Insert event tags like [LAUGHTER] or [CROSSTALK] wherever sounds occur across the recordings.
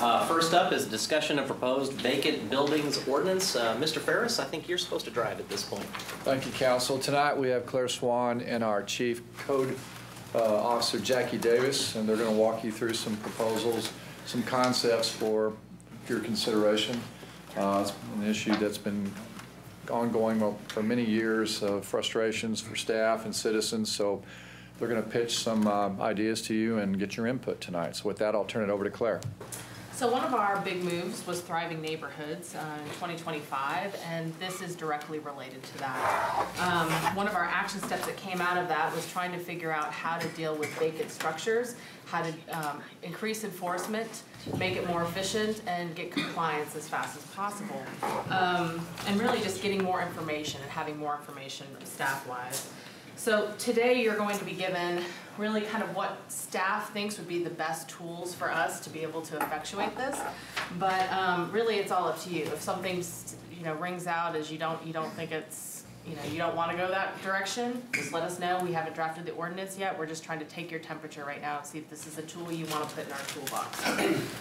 Uh, First up is discussion of proposed vacant buildings ordinance. Uh, Mr. Ferris, I think you're supposed to drive at this point. Thank you, council. Tonight, we have Claire Swan and our Chief Code uh, Officer Jackie Davis, and they're going to walk you through some proposals, some concepts for your consideration. Uh, It's an issue that's been ongoing for many years, of frustrations for staff and citizens, so they're going to pitch some uh, ideas to you and get your input tonight. So with that, I'll turn it over to Claire. So one of our big moves was Thriving Neighborhoods uh, in 2025, and this is directly related to that. Um, One of our action steps that came out of that was trying to figure out how to deal with vacant structures, how to um, increase enforcement, make it more efficient, and get compliance as fast as possible. Um, And really just getting more information and having more information staff-wise. So today you're going to be given really kind of what staff thinks would be the best tools for us to be able to effectuate this. But um, really, it's all up to you. If something you know, rings out as you don't, you don't think it's, you know, you don't want to go that direction, just let us know. We haven't drafted the ordinance yet. We're just trying to take your temperature right now and see if this is a tool you want to put in our toolbox.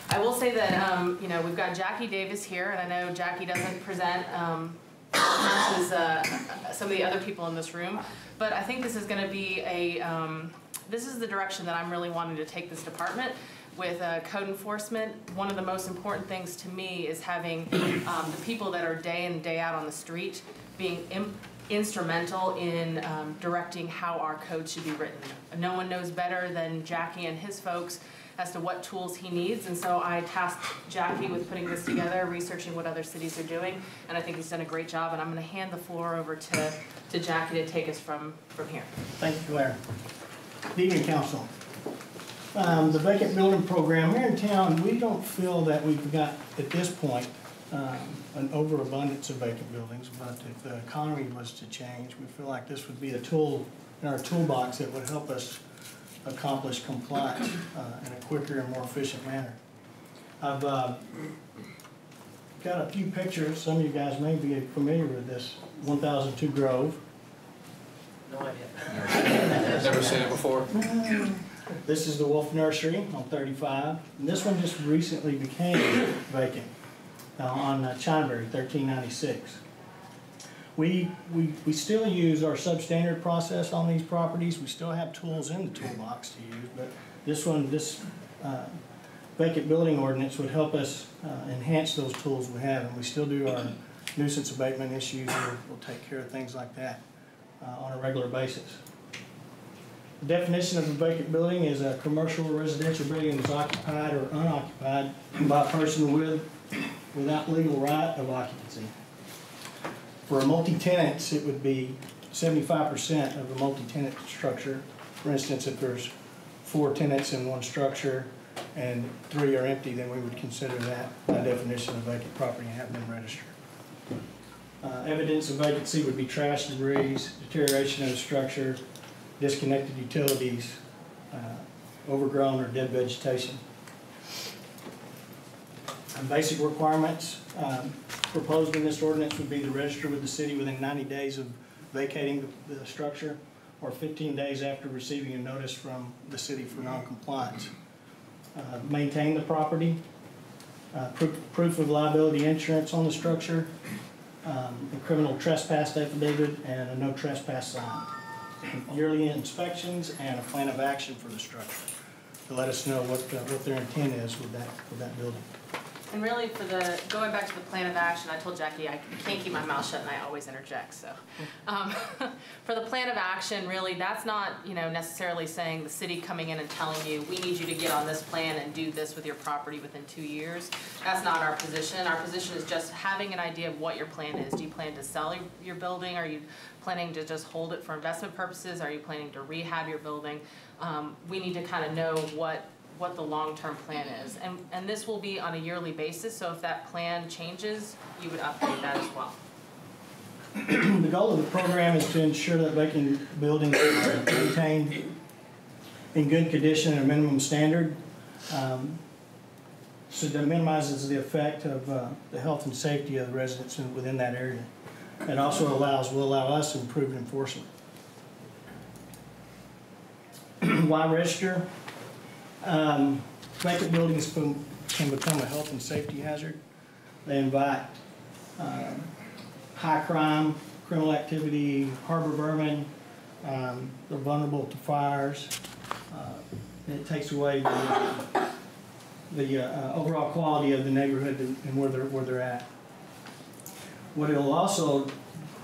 I will say that, um, you know, we've got Jackie Davis here, and I know Jackie doesn't present um, as uh, some of the other people in this room. But I think this is going to be a, um, this is the direction that I'm really wanting to take this department with uh, code enforcement. One of the most important things to me is having um, the people that are day in, day out on the street being instrumental in um, directing how our code should be written. No one knows better than Jackie and his folks as to what tools he needs, and so I tasked Jackie with putting this together, researching what other cities are doing, and I think he's done a great job, and I'm gonna hand the floor over to, to Jackie to take us from, from here. Thank you, Claire. Good evening, council. Um, the vacant building program, here in town, we don't feel that we've got, at this point, um, an overabundance of vacant buildings, but if the economy was to change, we feel like this would be a tool in our toolbox that would help us accomplish compliance, uh, in a quicker and more efficient manner. I've, uh, got a few pictures, some of you guys may be familiar with this, one thousand two Grove. No idea. Never seen it before? [LAUGHS] This is the Wolf Nursery on thirty-five, and this one just recently became vacant uh, on uh, Chineberry, thirteen ninety-six. We, we, we still use our substandard process on these properties, we still have tools in the toolbox to use, but this one, this uh, vacant building ordinance would help us uh, enhance those tools we have, and we still do our nuisance abatement issues, we'll, we'll take care of things like that uh, on a regular basis. The definition of a vacant building is a commercial or residential building that is occupied or unoccupied by a person with, without legal right of occupancy. For a multi-tenants, it would be seventy-five percent of a multi-tenant structure. For instance, if there's four tenants in one structure and three are empty, then we would consider that by definition of vacant property and have them registered. Uh, evidence of vacancy would be trash debris, deterioration of the structure, disconnected utilities, uh, overgrown or dead vegetation. And basic requirements um, proposed in this ordinance would be to register with the city within 90 days of vacating the the structure or 15 days after receiving a notice from the city for noncompliance. Uh, Maintain the property, uh, proof proof of liability insurance on the structure, um, a criminal trespass affidavit, and a no trespass sign yearly inspections and a plan of action for the structure to let us know what, uh, what their intent is with that, with that building. And really, for the, going back to the plan of action, I told Jackie I can't keep my mouth shut and I always interject, so. Um, [LAUGHS] For the plan of action, really, that's not, you know, necessarily saying the city coming in and telling you, we need you to get on this plan and do this with your property within two years. That's not our position. Our position is just having an idea of what your plan is. Do you plan to sell your- building? Are you planning to just hold it for investment purposes? Are you planning to rehab your building? Um, We need to kind of know what what the long-term plan is. And, and this will be on a yearly basis, so if that plan changes, you would update that as well. The goal of the program is to ensure that vacant buildings are maintained in good condition and a minimum standard. um, So that minimizes the effect of uh, the health and safety of the residents in- within that area. It also allows, will allow us improved enforcement. [CLEARS THROAT] Why register? Um, Vacant buildings can become a health and safety hazard. They invite um, high crime, criminal activity, harbor vermin. Um, They're vulnerable to fires. Uh, and It takes away the, the uh, overall quality of the neighborhood and and where they're, where they're at. What it'll also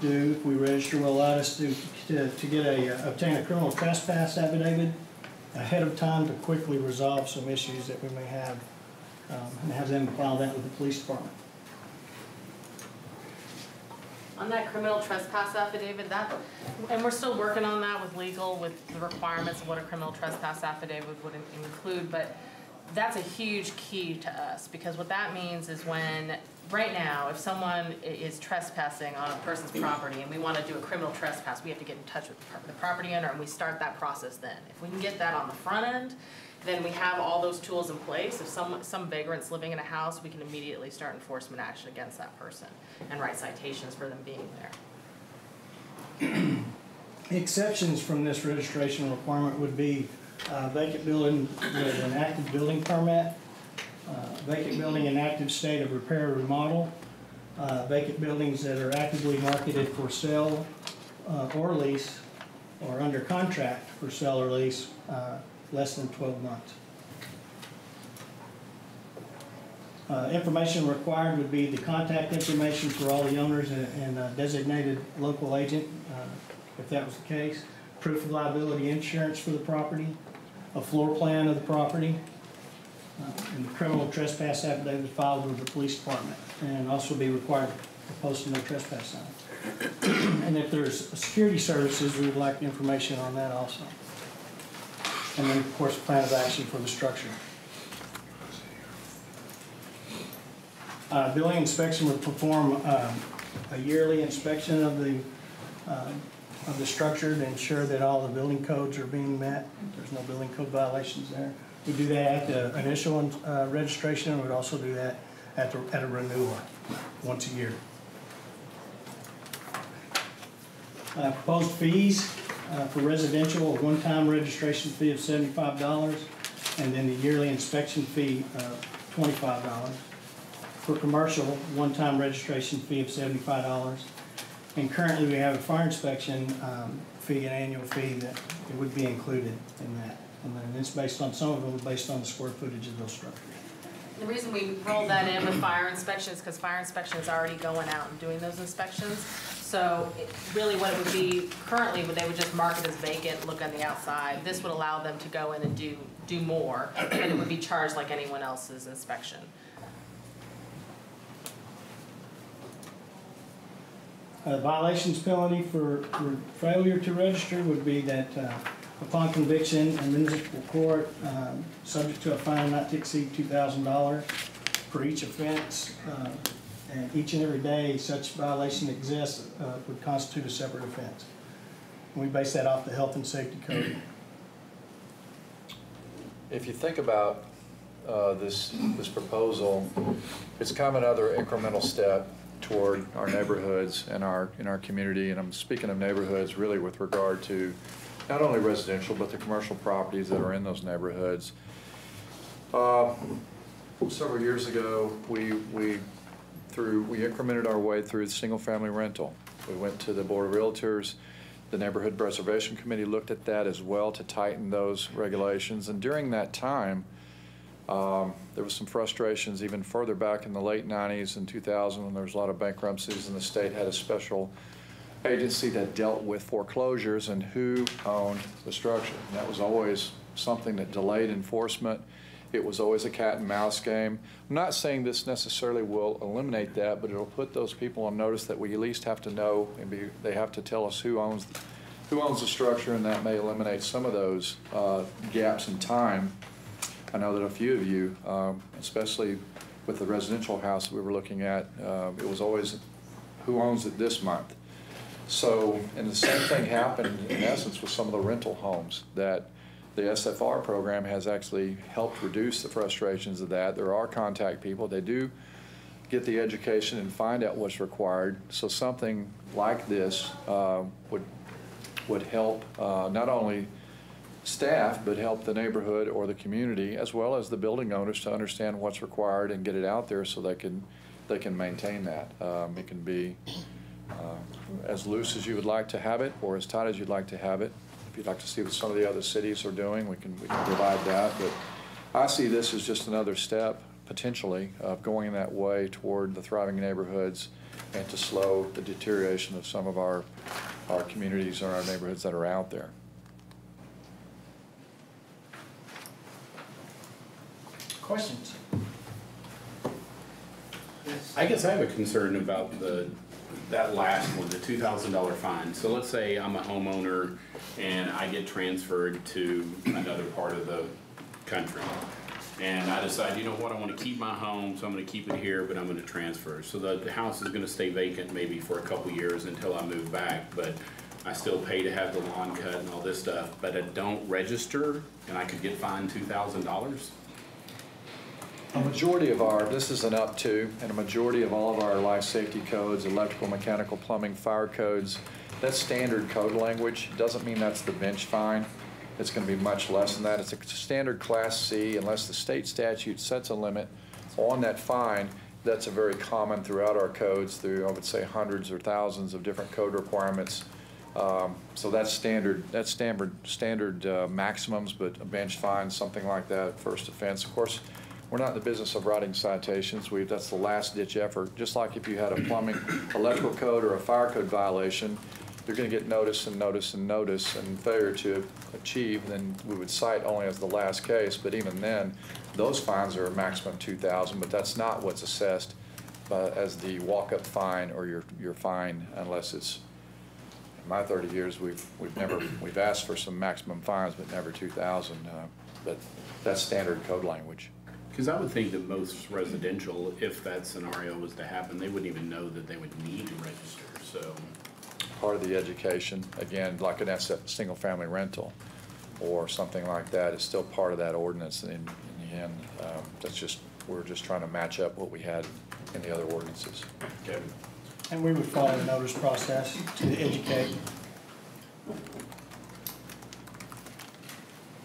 do, if we register, will allow us to, to, to get a, uh, obtain a criminal trespass affidavit ahead of time to quickly resolve some issues that we may have, um, and have them file that with the police department. On that criminal trespass affidavit, that, and we're still working on that with legal, with the requirements of what a criminal trespass affidavit would include, but that's a huge key to us, because what that means is when, right now, if someone is trespassing on a person's property and we wanna do a criminal trespass, we have to get in touch with the property owner and we start that process then. If we can get that on the front end, then we have all those tools in place. If some, some vagrant's living in a house, we can immediately start enforcement action against that person and write citations for them being there. [CLEARS THROAT] Exceptions from this registration requirement would be uh, vacant building with an active building permit, vacant building in active state of repair or remodel, uh, vacant buildings that are actively marketed for sale uh, or lease, or under contract for sale or lease, uh, less than 12 months. Uh, Information required would be the contact information for all the owners and and a designated local agent, uh, if that was the case, proof of liability insurance for the property, a floor plan of the property, uh, and the criminal trespass affidavit filed with the police department, and also be required to post a no trespass sign. [CLEARS THROAT] And if there's security services, we would like information on that also. And then, of course, plan of action for the structure. Uh, Building inspection would perform um, a yearly inspection of the, uh, of the structure to ensure that all the building codes are being met. There's no building code violations there. We do that at the initial uh, registration, and we'd also do that at the, at a renewal, once a year. Uh, Proposed fees uh, for residential, a one-time registration fee of seventy-five dollars, and then the yearly inspection fee of twenty-five dollars. For commercial, one-time registration fee of seventy-five dollars. And currently, we have a fire inspection um, fee, an annual fee that it would be included in that. And then it's based on, some of them are based on the square footage of those structures. The reason we rolled that in with fire inspections, because fire inspection is already going out and doing those inspections. So it- really what it would be, currently, would they would just mark it as vacant, look on the outside. This would allow them to go in and do, do more, and it would be charged like anyone else's inspection. Uh, Violations penalty for for failure to register would be that uh, upon conviction in municipal court, um, subject to a fine not to exceed two thousand dollars for each offense. uh, And each and every day such violation exists uh, would constitute a separate offense. And We base that off the health and safety code. If you think about uh, this, this proposal, it's kind of another incremental step toward our neighborhoods and our, in our community. And I'm speaking of neighborhoods really with regard to not only residential, but the commercial properties that are in those neighborhoods. Uh, Several years ago, we, we through, we incremented our way through single-family rental. We went to the Board of Realtors, the Neighborhood Preservation Committee looked at that as well to tighten those regulations. And during that time, um, there was some frustrations even further back in the late 90s and 2000 when there was a lot of bankruptcies and the state had a special agency that dealt with foreclosures and who owned the structure. And that was always something that delayed enforcement. It was always a cat and mouse game. I'm not saying this necessarily will eliminate that, but it'll put those people on notice that we at least have to know and be, they have to tell us who owns, who owns the structure, and that may eliminate some of those uh, gaps in time. I know that a few of you, um, especially with the residential house we were looking at, uh, it was always who owns it this month. So, and the same thing happened in essence with some of the rental homes, that the SFR program has actually helped reduce the frustrations of that. There are contact people, they do get the education and find out what's required. So something like this uh, would, would help uh, not only staff, but help the neighborhood or the community, as well as the building owners to understand what's required and get it out there so they can, they can maintain that. Um, It can be uh, as loose as you would like to have it, or as tight as you'd like to have it. If you'd like to see what some of the other cities are doing, we can, we can provide that. But I see this as just another step, potentially, of going that way toward the thriving neighborhoods and to slow the deterioration of some of our, our communities or our neighborhoods that are out there. Questions? Yes. I guess I have a concern about the, that last one, the two thousand dollar fine. So let's say I'm a homeowner and I get transferred to another part of the country. And I decide, you know what, I wanna keep my home, so I'm gonna keep it here, but I'm gonna transfer. So the, the house is gonna stay vacant maybe for a couple years until I move back, but I still pay to have the lawn cut and all this stuff, but I don't register and I could get fined two thousand dollars? A majority of our, this is an up to, and a majority of all of our life safety codes, electrical, mechanical, plumbing, fire codes, that's standard code language. Doesn't mean that's the bench fine. It's gonna be much less than that. It's a standard class C unless the state statute sets a limit on that fine. That's a very common throughout our codes through, I would say, hundreds or thousands of different code requirements. Um, So that's standard, that's standard, standard uh, maximums, but a bench fine, something like that, first offense. Of course, we're not in the business of writing citations. We, that's the last ditch effort. Just like if you had a plumbing, electrical code or a fire code violation, you're gonna get notice and notice and notice and failure to achieve, then we would cite only as the last case. But even then, those fines are a maximum two thousand, but that's not what's assessed uh, as the walk-up fine or your, your fine unless it's, in my thirty years, we've, we've never, we've asked for some maximum fines, but never two thousand. uh, But that's standard code language. Because I would think that most residential, if that scenario was to happen, they wouldn't even know that they would need to register, so. part of the education, again, like an S, single-family rental or something like that is still part of that ordinance. And in, in the end, um, that's just, we're just trying to match up what we had in the other ordinances. Okay. And we would follow the notice process to educate.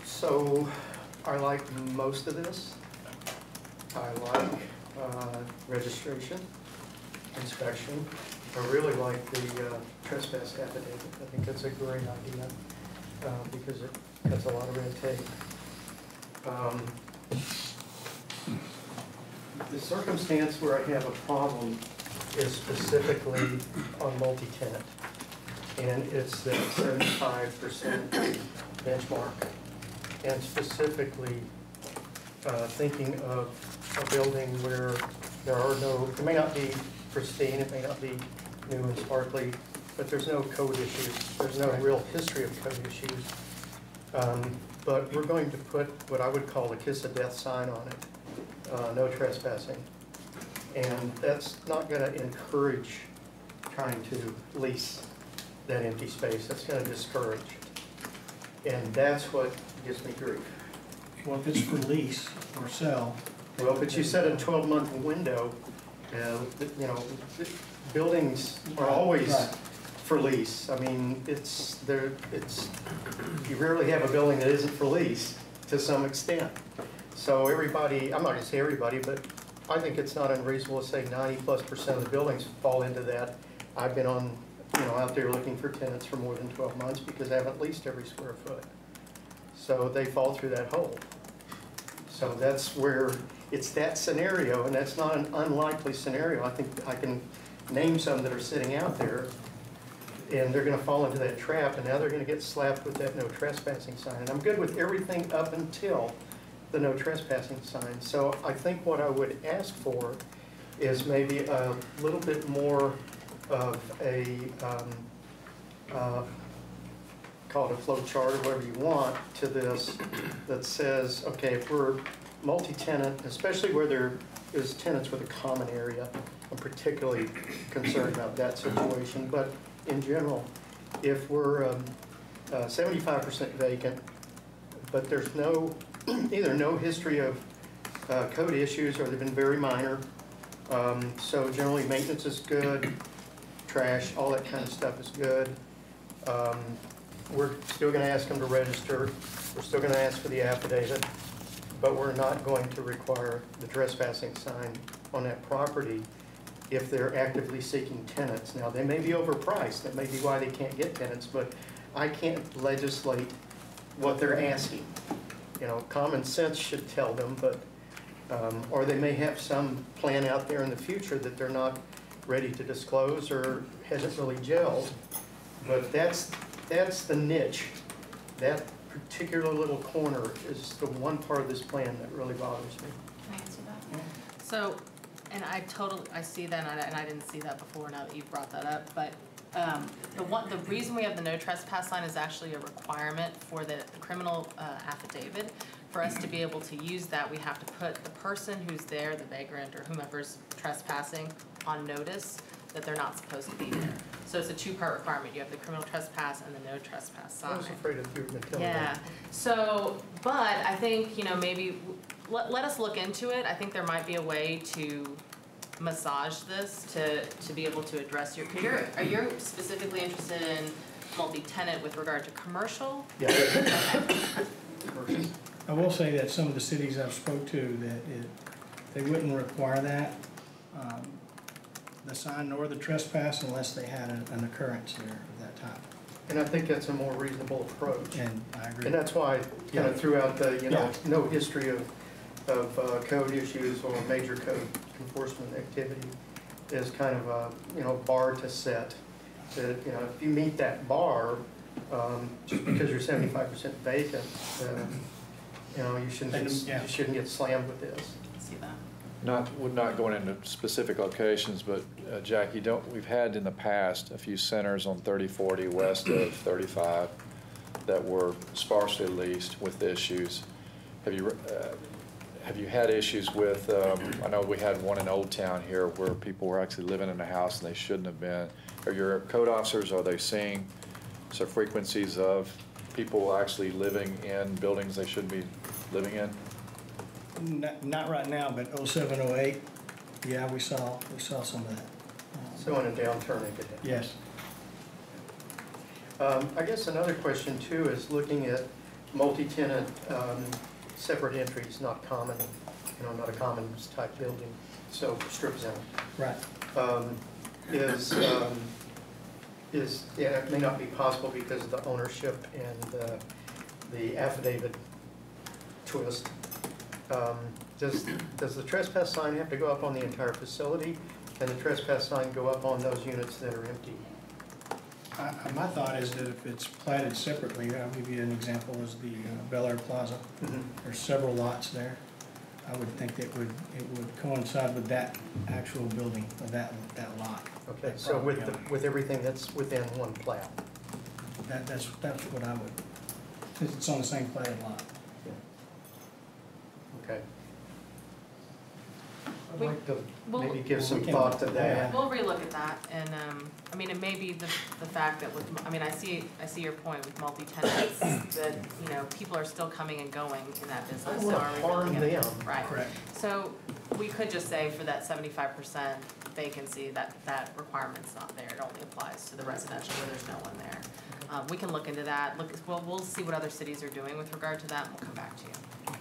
So I like most of this. I like uh, registration, inspection. I really like the uh, trespass affidavit. I think that's a great idea uh, because it cuts a lot of red tape. Um, The circumstance where I have a problem is specifically on multi-tenant. And it's the seventy-five percent benchmark and specifically uh, thinking of a building where there are no, it may not be pristine, it may not be new and sparkly, but there's no code issues, there's no real history of code issues. Um, But we're going to put what I would call a kiss of death sign on it, uh, no trespassing. And that's not gonna encourage trying to lease that empty space, that's gonna discourage. And that's what gives me grief. Well, if it's for lease or sell. Well, but you said a twelve-month window, uh, you know, buildings are always Right. for lease. I mean, it's, there, it's, you rarely have a building that isn't for lease to some extent. So everybody, I'm not gonna say everybody, but I think it's not unreasonable to say ninety-plus percent of the buildings fall into that. I've been on, you know, out there looking for tenants for more than twelve months because I haven't leased every square foot. So they fall through that hole. So that's where, it's that scenario, and that's not an unlikely scenario. I think I can name some that are sitting out there, and they're gonna fall into that trap, and now they're gonna get slapped with that no trespassing sign. And I'm good with everything up until the no trespassing sign. So I think what I would ask for is maybe a little bit more of a, um, uh, call it a flow chart or whatever you want to this that says, okay, if we're multi-tenant, especially where there is tenants with a common area, I'm particularly concerned about that situation, but in general, if we're um, uh, vacant, but there's no, [CLEARS THROAT] either no history of uh, code issues or they've been very minor, um, so generally maintenance is good, trash, all that kind of stuff is good. Um, we're still gonna ask them to register, we're still gonna ask for the affidavit, but we're not going to require the trespassing sign on that property if they're actively seeking tenants. Now, they may be overpriced, that may be why they can't get tenants, but I can't legislate what they're asking. You know, common sense should tell them, but, um, or they may have some plan out there in the future that they're not ready to disclose or hasn't really gelled. But that's, that's the niche. That particular little corner is the one part of this plan that really bothers me. Can I answer that? So, and I totally, I see that, and I, and I didn't see that before, now that you've brought that up, but, um, the one, the reason we have the no trespass sign is actually a requirement for the criminal uh, affidavit. For us to be able to use that, we have to put the person who's there, the vagrant or whomever's trespassing, on notice that they're not supposed to be there. So it's a two-part requirement, you have the criminal trespass and the no trespass sign. I was afraid of you were gonna tell Yeah, that. so, but I think, you know, maybe, let, let us look into it. I think there might be a way to massage this to, to be able to address your, cause you're, are you specifically interested in multi-tenant with regard to commercial? Yeah. I will say that some of the cities I've spoke to, that it, they wouldn't require that, um, the sign nor the trespass unless they had a- an occurrence there of that type. And I think that's a more reasonable approach. And I agree. And that's why I kind Yeah. of threw out the, you know, Yeah. no history of, of uh, code issues or major code enforcement activity is kind of a, you know, bar to set. That, you know, if you meet that bar, um, just because you're seventy-five percent vacant, uh, you know, you shouldn't, And, get- yeah. you shouldn't get slammed with this. See that? Not, we're not going into specific locations, but uh, Jackie, don't, we've had in the past a few centers on 3040 west of 35 that were sparsely leased with issues. Have you, uh, have you had issues with, um, I know we had one in Old Town here where people were actually living in a house and they shouldn't have been. Are your code officers, are they seeing some frequencies of people actually living in buildings they shouldn't be living in? Not, not right now, but oh seven, oh eight, yeah, we saw, we saw some of that. So in a downturn, it could happen. Yes. Um, I guess another question too is looking at multi-tenant, um, separate entries, not common, you know, not a commons type building, so strip zone. Right. um, is, um, is, yeah, it may not be possible because of the ownership and uh, the affidavit twist. Um, Does, does the trespass sign have to go up on the entire facility? Can the trespass sign go up on those units that are empty? I- my thought is that if it's platted separately, I'll give you an example, is the uh, Bel Air Plaza. There's several lots there. I would think that would, it would coincide with that actual building, of that, that lot. Okay, so with, the with everything that's within one plat? That, that's, that's what I would, since it's on the same platted lot. Okay. I'd We- like to well- maybe give some we can- thought to that. We'll relook at that, and, um, I mean, it may be the, the fact that with, I mean, I see, I see your point with multi-tenants, [COUGHS] that, you know, people are still coming and going in that I business, don't so want are we really harm gonna? them. Right. Correct. So we could just say for that seventy-five percent vacancy, that, that requirement's not there, it only applies to the residential where there's no one there. Um, we can look into that, look, well, we'll see what other cities are doing with regard to that, and we'll come back to you.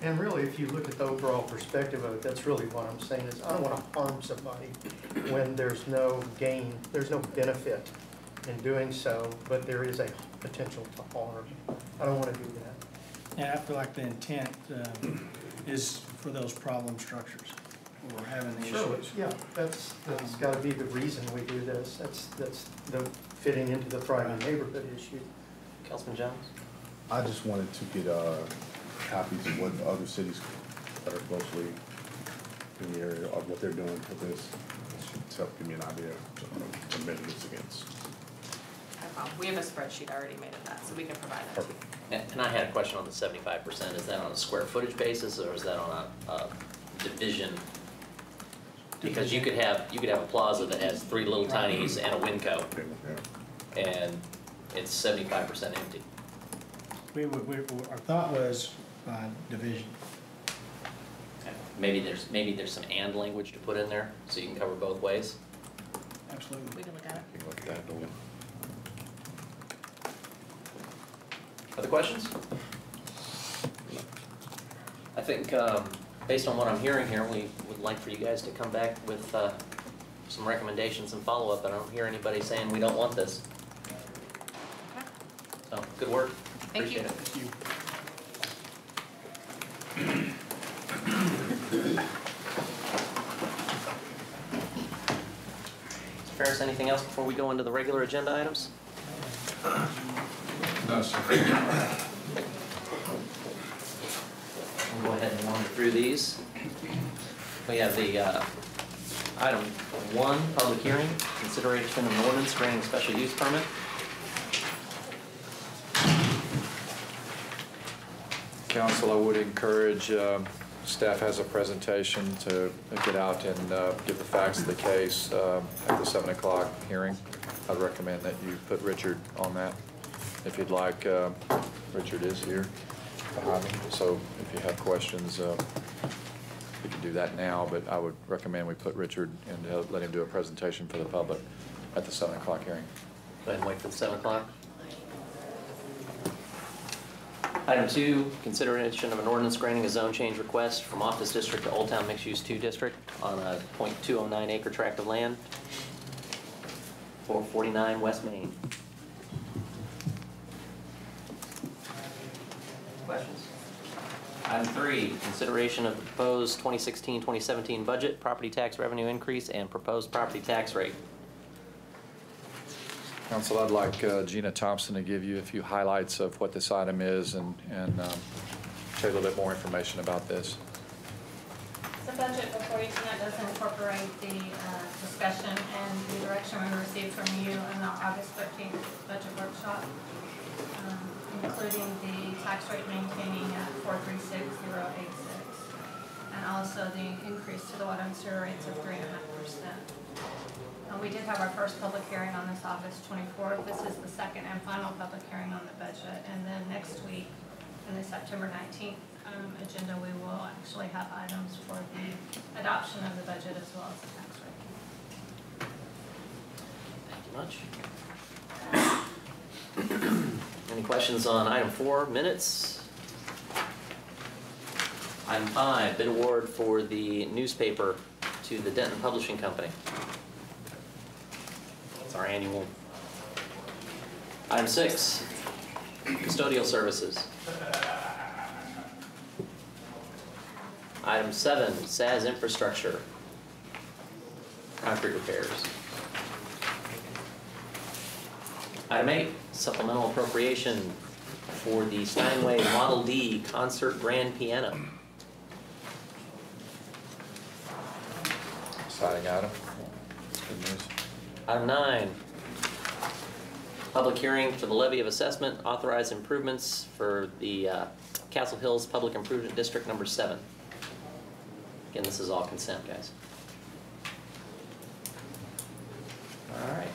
And really, if you look at the overall perspective of it, that's really what I'm saying is, I don't want to harm somebody when there's no gain, there's no benefit in doing so, but there is a potential to harm. I don't want to do that. Yeah, I feel like the intent, um, is for those problem structures, or having the issues. Yeah, that's, that's got to be the reason we do this. That's, that's the fitting into the thriving neighborhood issue. Councilman Jones? I just wanted to get, uh, copies of what other cities that are closely in the area of what they're doing with this. To help give me an idea of to measure this against. No we have a spreadsheet already made of that, so we can provide that to you. And and I had a question on the seventy-five percent. Is that on a square footage basis or is that on a, a division? Because you could have, you could have a plaza that has three little tinies and a Winco and it's seventy-five percent empty. We would, we, our thought was by division. Maybe there's, maybe there's some and language to put in there so you can cover both ways. Absolutely. We can look at it. You can look at that, Bill. Other questions? I think, um, based on what I'm hearing here, we would like for you guys to come back with, uh, some recommendations and follow-up. I don't hear anybody saying we don't want this. So, good work. Thank you. Appreciate it. Ferris, anything else before we go into the regular agenda items? No, sir. We'll go ahead and wander through these. We have the, uh, item one, public hearing, consideration of an ordinance granting special use permit. Council, I would encourage, um, staff has a presentation to get out and uh, give the facts of the case um, at the 7 o'clock hearing. I'd recommend that you put Richard on that, if you'd like. uh, Richard is here behind me, so if you have questions, uh, we can do that now, but I would recommend we put Richard and uh, let him do a presentation for the public at the 7 o'clock hearing. Go ahead and wait for the seven o'clock. Item two, consideration of an ordinance granting a zone change request from Office District to Old Town Mixed Use Two District on a .209 acre tract of land, 449 West Main. Questions? Item three, consideration of the proposed 2016-2017 budget, property tax revenue increase, and proposed property tax rate. Council, I'd like uh, Gina Thompson to give you a few highlights of what this item is and, and um, tell you a little bit more information about this. The budget before you tonight does incorporate the uh, discussion and the direction we received from you in the August 13th budget workshop, um, including the tax rate maintaining at 436,086, and also the increase to the water and sewer rates of 3.5%. We did have our first public hearing on this August 24th. This is the second and final public hearing on the budget. And then next week, in the September 19th um, agenda, we will actually have items for the adoption of the budget as well as the tax rate. Thank you much. Any questions on item four, minutes? Item five, bid award for the newspaper to the Denton Publishing Company. It's our annual. Item six, custodial services. Item seven, SAS infrastructure, concrete repairs. Item eight, supplemental appropriation for the Steinway Model D concert grand piano. Exciting item. Good news. Item nine, public hearing for the levy of assessment, authorized improvements for the uh, Castle Hills Public Improvement District Number Seven. Again, this is all consent, guys. All right.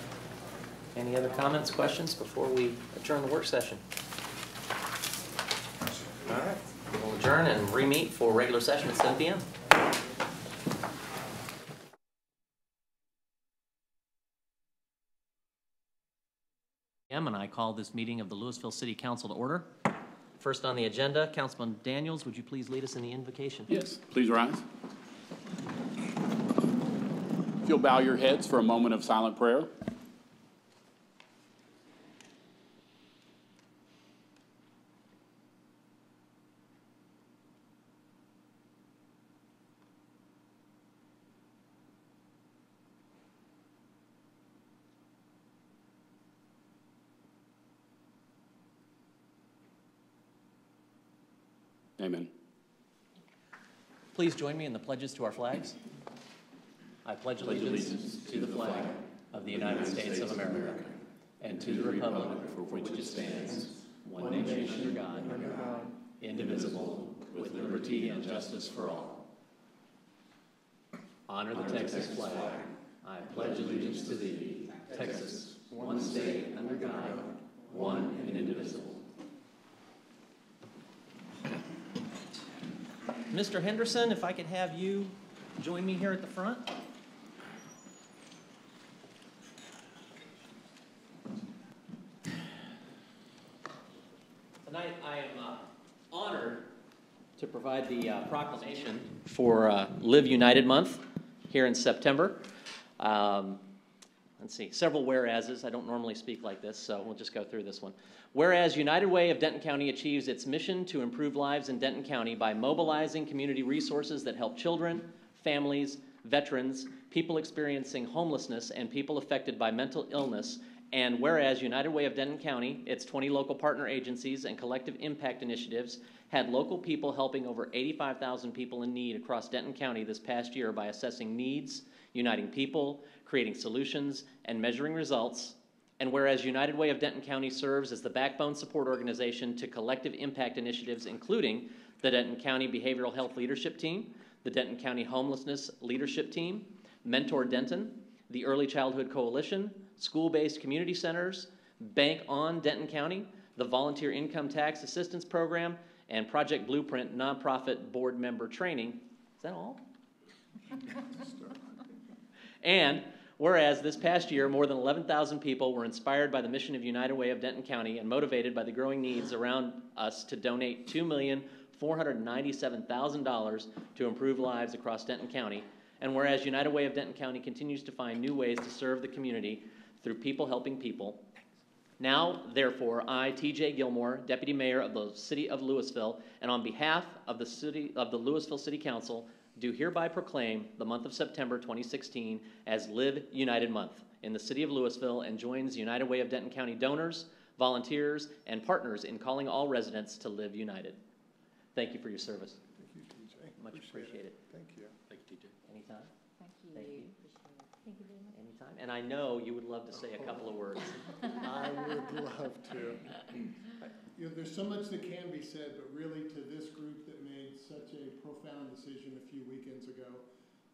Any other comments, questions before we adjourn the work session? All right, we'll adjourn and re-meet for regular session at seven PM. And I call this meeting of the Lewisville City Council to order. First on the agenda, Councilman Daniels, would you please lead us in the invocation? Yes, please rise. If you'll bow your heads for a moment of silent prayer. Amen. Please join me in the pledges to our flags. I pledge allegiance to the flag of the United States of America and to the republic for which it stands, one nation under God, indivisible, with liberty and justice for all. Honor the Texas flag. I pledge allegiance to thee, Texas, one state under God, one and indivisible. Mr. Henderson, if I could have you join me here at the front. Tonight I am uh, honored to provide the uh, proclamation for uh, Live United Month here in September. Um, Let's see, several whereases. I don't normally speak like this, so we'll just go through this one. Whereas United Way of Denton County achieves its mission to improve lives in Denton County by mobilizing community resources that help children, families, veterans, people experiencing homelessness, and people affected by mental illness. And whereas United Way of Denton County, its 20 local partner agencies, and collective impact initiatives had local people helping over 85,000 people in need across Denton County this past year by assessing needs, uniting people, creating solutions, and measuring results. And whereas United Way of Denton County serves as the backbone support organization to collective impact initiatives, including the Denton County Behavioral Health Leadership Team, the Denton County Homelessness Leadership Team, Mentor Denton, the Early Childhood Coalition, school based community centers, Bank on Denton County, the Volunteer Income Tax Assistance Program, and Project Blueprint nonprofit board member training. Is that all? [LAUGHS] and whereas this past year, more than 11,000 people were inspired by the mission of United Way of Denton County and motivated by the growing needs around us to donate $2,497,000 to improve lives across Denton County. And whereas United Way of Denton County continues to find new ways to serve the community through people helping people, now, therefore, I, TJ Gilmore, Deputy Mayor of the City of Lewisville, and on behalf of the City of the Lewisville City Council, do hereby proclaim the month of September 2016 as Live United Month in the City of Lewisville and joins United Way of Denton County donors, volunteers, and partners in calling all residents to live united. Thank you for your service. Thank you, TJ. Much appreciated. Thank you. Thank you, TJ. Anytime. Thank you. Thank you. Thank you very much. Anytime. And I know you would love to say a couple of words. [LAUGHS] I would love to. [LAUGHS] You know, there's so much that can be said, but really to this group that made such a profound decision a few weekends ago,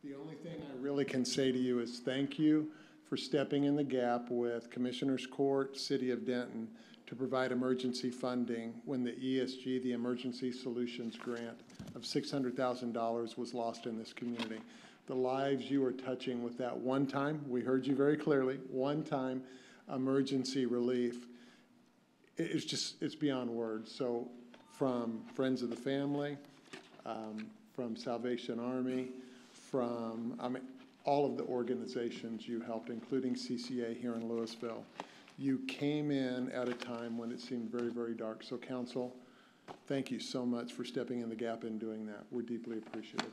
the only thing I really can say to you is thank you for stepping in the gap with Commissioners Court, City of Denton, to provide emergency funding when the ESG, the Emergency Solutions Grant of $600,000 was lost in this community. The lives you are touching with that one time, we heard you very clearly, one time emergency relief it- it's just, it's beyond words. So from Friends of the Family, um, from Salvation Army, from, I mean, all of the organizations you helped, including CCA here in Lewisville, you came in at a time when it seemed very, very dark. So council, thank you so much for stepping in the gap and doing that. We're deeply appreciative.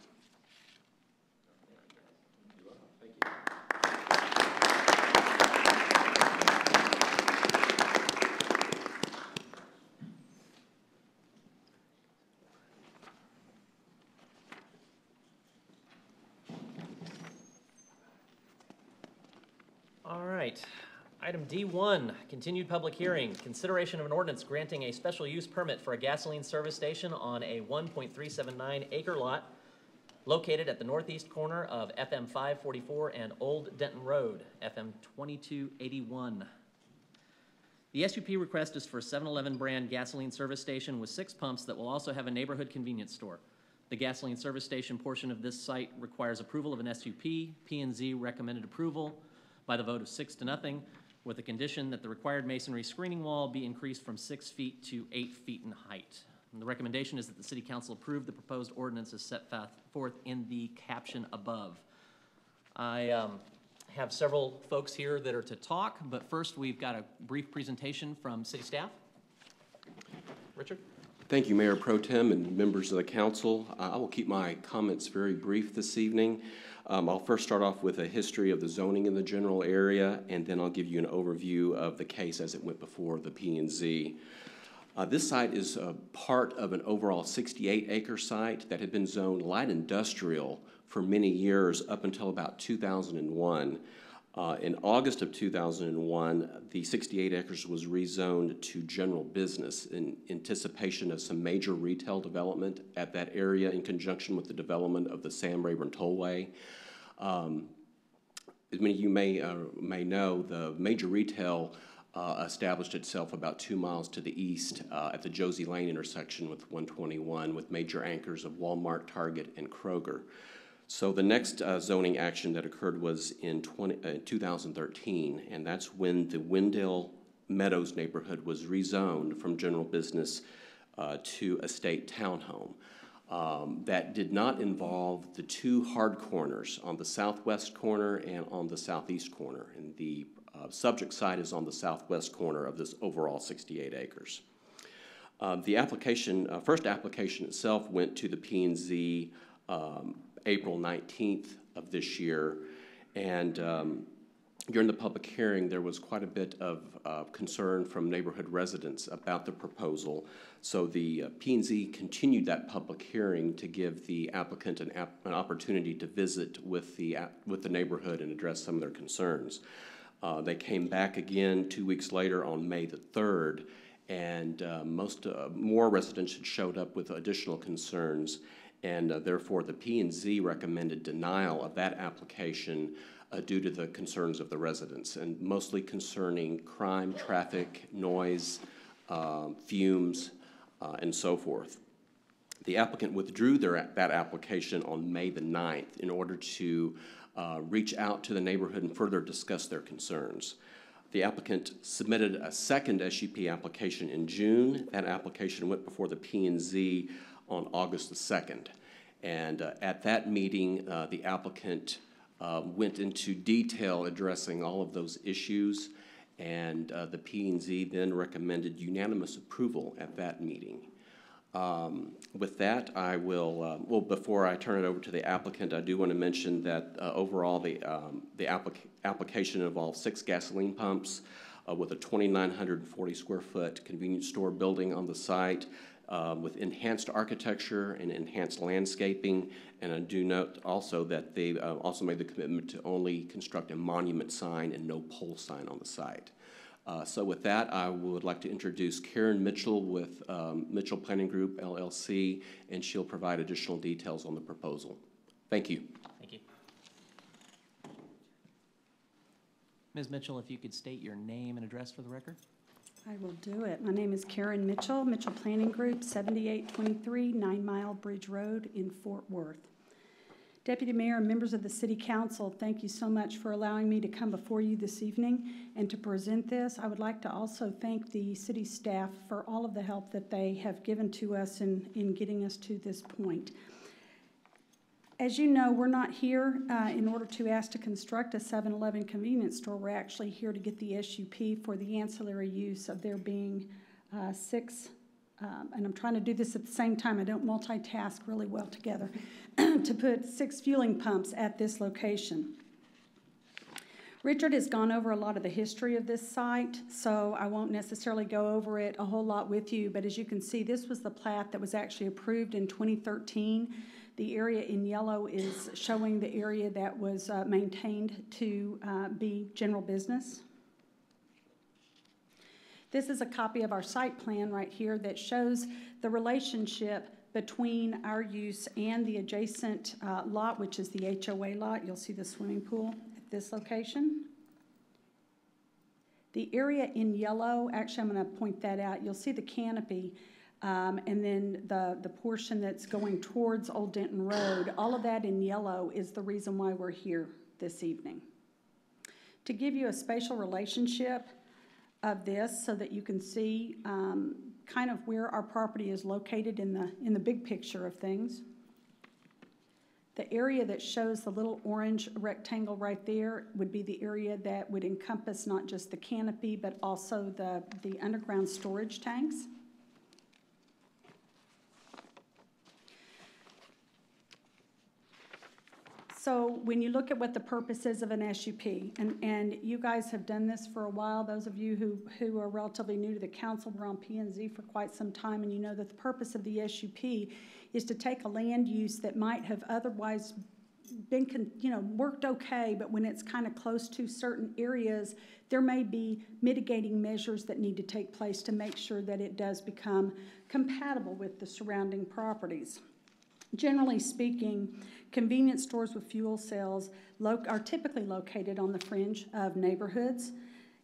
All right. Item D1, continued public hearing, consideration of an ordinance granting a special use permit for a gasoline service station on a 1.379 acre lot located at the northeast corner of FM 544 and Old Denton Road, FM 2281. The SUP request is for a 7-Eleven brand gasoline service station with six pumps that will also have a neighborhood convenience store. The gasoline service station portion of this site requires approval of an SUP. P and Z recommended approval by the vote of six to nothing, with the condition that the required masonry screening wall be increased from six feet to eight feet in height. And the recommendation is that the city council approve the proposed ordinance as set forth in the caption above. I um, have several folks here that are to talk, but first we've got a brief presentation from city staff. Richard? Thank you, Mayor Pro Tem and members of the council. Uh, I will keep my comments very brief this evening. Um, I'll first start off with a history of the zoning in the general area, and then I'll give you an overview of the case as it went before the P and Z. Uh, this site is a part of an overall 68 acre site that had been zoned light industrial for many years up until about 2001. Uh, in August of 2001, the 68 acres was rezoned to general business in anticipation of some major retail development at that area in conjunction with the development of the Sam Rayburn Tollway. Um, as many of you may, uh, may know, the major retail uh, established itself about two miles to the east uh, at the Josey Lane intersection with 121 with major anchors of Walmart, Target, and Kroger. So the next uh, zoning action that occurred was in 20, uh, 2013, and that's when the Wendell Meadows neighborhood was rezoned from general business uh, to estate townhome. um, that did not involve the two hard corners on the southwest corner and on the southeast corner. And the uh, subject site is on the southwest corner of this overall 68 acres. Uh, The application, uh, first application itself went to the P and Z um, April 19th of this year. And um, during the public hearing, there was quite a bit of uh, concern from neighborhood residents about the proposal. So the uh, P and Z continued that public hearing to give the applicant an, app- an opportunity to visit with the, with the neighborhood and address some of their concerns. Uh, They came back again two weeks later on May the 3rd, and uh, most, uh, more residents had showed up with additional concerns, and uh, therefore the P and Z recommended denial of that application uh, due to the concerns of the residents, and mostly concerning crime, traffic, noise, um, fumes, uh, and so forth. The applicant withdrew their, that application on May the 9th in order to uh, reach out to the neighborhood and further discuss their concerns. The applicant submitted a second SUP application in June. That application went before the P and Z on August the 2nd. And uh, at that meeting, uh, the applicant uh, went into detail addressing all of those issues, and uh, the P and Z then recommended unanimous approval at that meeting. Um, With that, I will, uh, well, before I turn it over to the applicant, I do want to mention that uh, overall, the, um, the applic- application involves six gasoline pumps with a 2,940 square foot convenience store building on the site uh, with enhanced architecture and enhanced landscaping. And I do note also that they uh, also made the commitment to only construct a monument sign and no pole sign on the site. Uh, So with that, I would like to introduce Karen Mitchell with um, Mitchell Planning Group LLC, and she'll provide additional details on the proposal. Thank you. Thank you. Ms. Mitchell, if you could state your name and address for the record? I will do it. My name is Karen Mitchell, Mitchell Planning Group, 7823 Nine Mile Bridge Road in Fort Worth. Deputy Mayor and members of the City Council, thank you so much for allowing me to come before you this evening and to present this. I would like to also thank the city staff for all of the help that they have given to us in, in getting us to this point. As you know, we're not here uh, in order to ask to construct a 7-Eleven convenience store. We're actually here to get the SUP for the ancillary use of there being uh, six, um, and I'm trying to do this at the same time, I don't multitask really well together, [CLEARS THROAT] to put six fueling pumps at this location. Richard has gone over a lot of the history of this site, so I won't necessarily go over it a whole lot with you, but as you can see, this was the plat that was actually approved in 2013. The area in yellow is showing the area that was uh, maintained to uh, be general business. This is a copy of our site plan right here that shows the relationship between our use and the adjacent uh, lot, which is the HOA lot. You'll see the swimming pool at this location. The area in yellow, actually, I'm going to point that out. You'll see the canopy, um, and then the, the portion that's going towards Old Denton Road. All of that in yellow is the reason why we're here this evening. To give you a spatial relationship of this so that you can see um, kind of where our property is located in the, in the big picture of things. The area that shows the little orange rectangle right there would be the area that would encompass not just the canopy, but also the, the underground storage tanks. So when you look at what the purpose is of an SUP, and, and you guys have done this for a while, those of you who, who are relatively new to the council, were on P and Z for quite some time, and you know that the purpose of the SUP is to take a land use that might have otherwise been, you know, worked okay, but when it's kind of close to certain areas, there may be mitigating measures that need to take place to make sure that it does become compatible with the surrounding properties. Generally speaking, convenience stores with fuel cells are typically located on the fringe of neighborhoods.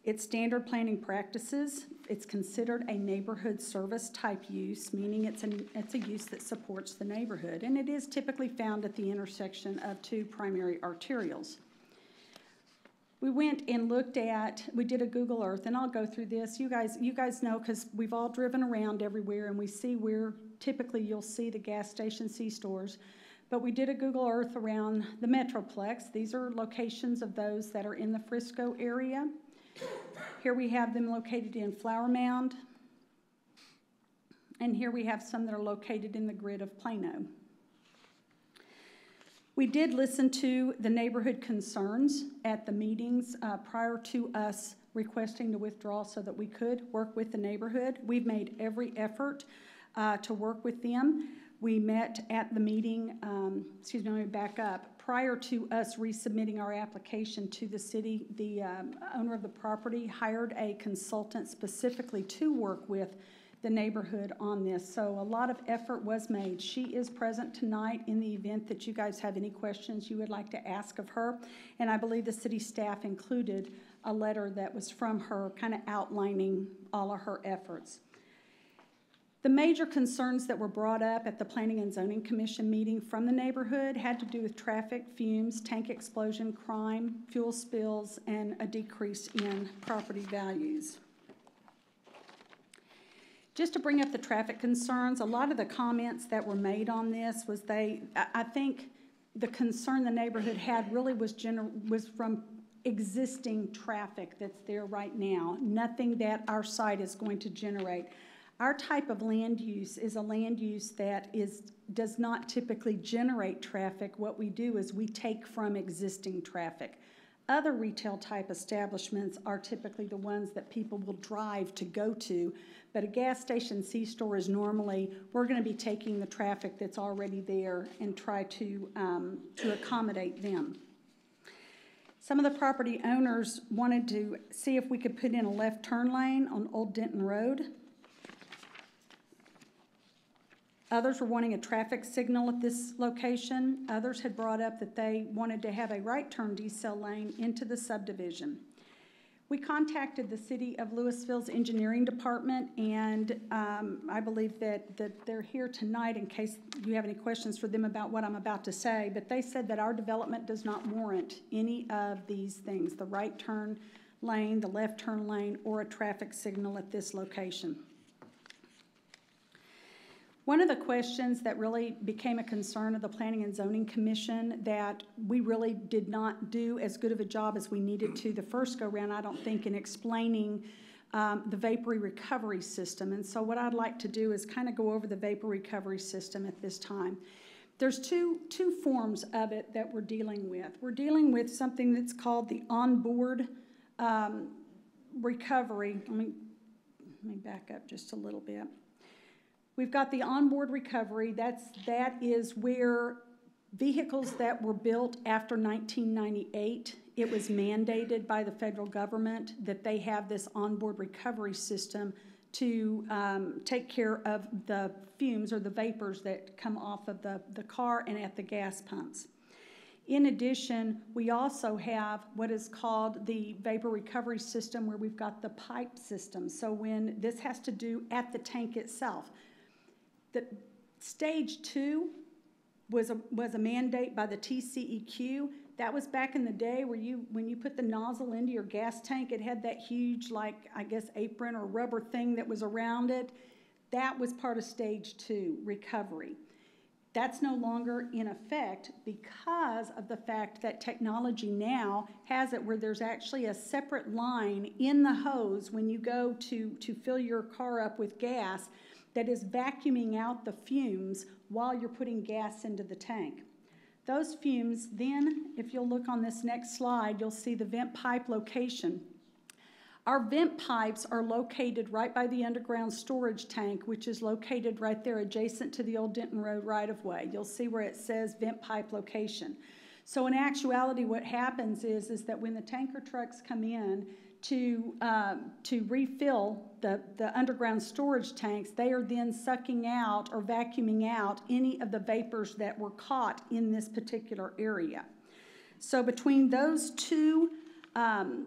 It's standard planning practices. It's considered a neighborhood service type use, meaning it's an, it's a use that supports the neighborhood. And it is typically found at the intersection of two primary arterials. We went and looked at, we did a Google Earth, and I'll go through this. You guys, you guys know because we've all driven around everywhere and we see where typically you'll see the gas station C-stores. But we did a Google Earth around the Metroplex. These are locations of those that are in the Frisco area. Here we have them located in Flower Mound. And here we have some that are located in the grid of Plano. We did listen to the neighborhood concerns at the meetings uh, prior to us requesting to withdraw so that we could work with the neighborhood. We've made every effort uh, to work with them. We met at the meeting, um, excuse me, let me back up. Prior to us resubmitting our application to the city, the um, owner of the property hired a consultant specifically to work with the neighborhood on this. So a lot of effort was made. She is present tonight in the event that you guys have any questions you would like to ask of her. And I believe the city staff included a letter that was from her, kind of outlining all of her efforts. The major concerns that were brought up at the Planning and Zoning Commission meeting from the neighborhood had to do with traffic, fumes, tank explosion, crime, fuel spills, and a decrease in property values. Just to bring up the traffic concerns, a lot of the comments that were made on this was they, I, think the concern the neighborhood had really was gener, was from existing traffic that's there right now, nothing that our site is going to generate. Our type of land use is a land use that is, does not typically generate traffic. What we do is we take from existing traffic. Other retail type establishments are typically the ones that people will drive to go to, but a gas station C-store is normally, we're gonna be taking the traffic that's already there and try to, um, to accommodate them. Some of the property owners wanted to see if we could put in a left turn lane on Old Denton Road. Others were wanting a traffic signal at this location. Others had brought up that they wanted to have a right turn decel lane into the subdivision. We contacted the City of Lewisville's Engineering Department, and um, I believe that, that they're here tonight in case you have any questions for them about what I'm about to say. But they said that our development does not warrant any of these things the right turn lane, the left turn lane, or a traffic signal at this location. One of the questions that really became a concern of the Planning and Zoning Commission that we really did not do as good of a job as we needed to the first go-round, I don't think, in explaining um, the vapor recovery system. And so what I'd like to do is kind of go over the vapor recovery system at this time. There's two, two forms of it that we're dealing with. We're dealing with something that's called the onboard um, recovery. Let me, let me back up just a little bit. We've got the onboard recovery. That's, that is where vehicles that were built after 1998, it was mandated by the federal government that they have this onboard recovery system to um, take care of the fumes or the vapors that come off of the, the car and at the gas pumps. In addition, we also have what is called the vapor recovery system where we've got the pipe system. So when this has to do at the tank itself, the stage two was a, was a mandate by the TCEQ. That was back in the day where you, when you put the nozzle into your gas tank, it had that huge, like, I guess, apron or rubber thing that was around it. That was part of stage two recovery. That's no longer in effect because of the fact that technology now has it where there's actually a separate line in the hose when you go to, to fill your car up with gas that is vacuuming out the fumes while you're putting gas into the tank. Those fumes, then, if you'll look on this next slide, you'll see the vent pipe location. Our vent pipes are located right by the underground storage tank, which is located right there adjacent to the old Denton Road right of way. You'll see where it says vent pipe location. So in actuality, what happens is, is that when the tanker trucks come in, to, um, to refill the, the underground storage tanks, they are then sucking out or vacuuming out any of the vapors that were caught in this particular area. So between those two um,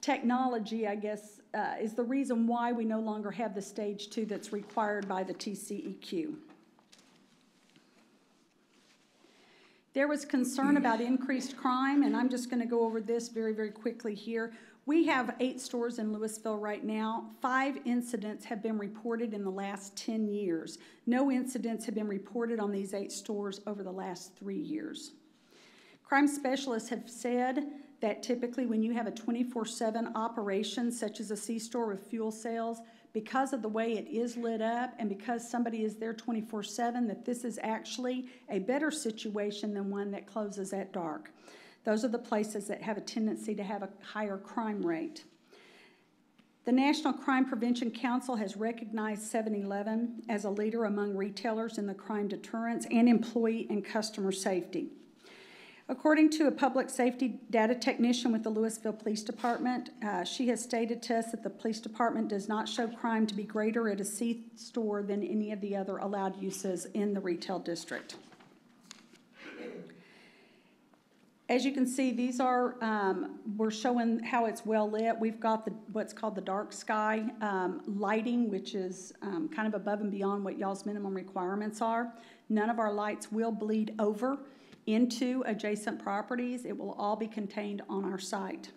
technology, I guess, uh, is the reason why we no longer have the stage two that's required by the TCEQ. There was concern about increased crime, and I'm just going to go over this very, very quickly here. We have eight stores in Lewisville right now. Five incidents have been reported in the last 10 years. No incidents have been reported on these eight stores over the last three years. Crime specialists have said that typically when you have a 24-7 operation, such as a C-store with fuel sales, because of the way it is lit up and because somebody is there 24-7, that this is actually a better situation than one that closes at dark. Those are the places that have a tendency to have a higher crime rate. The National Crime Prevention Council has recognized 7-Eleven as a leader among retailers in the crime deterrence and employee and customer safety. According to a public safety data technician with the Lewisville Police Department, uh, she has stated to us that the police department does not show crime to be greater at a C store than any of the other allowed uses in the retail district. As you can see, these are, um, we're showing how it's well lit. We've got the, what's called the dark sky um, lighting, which is um, kind of above and beyond what y'all's minimum requirements are. None of our lights will bleed over into adjacent properties. It will all be contained on our site.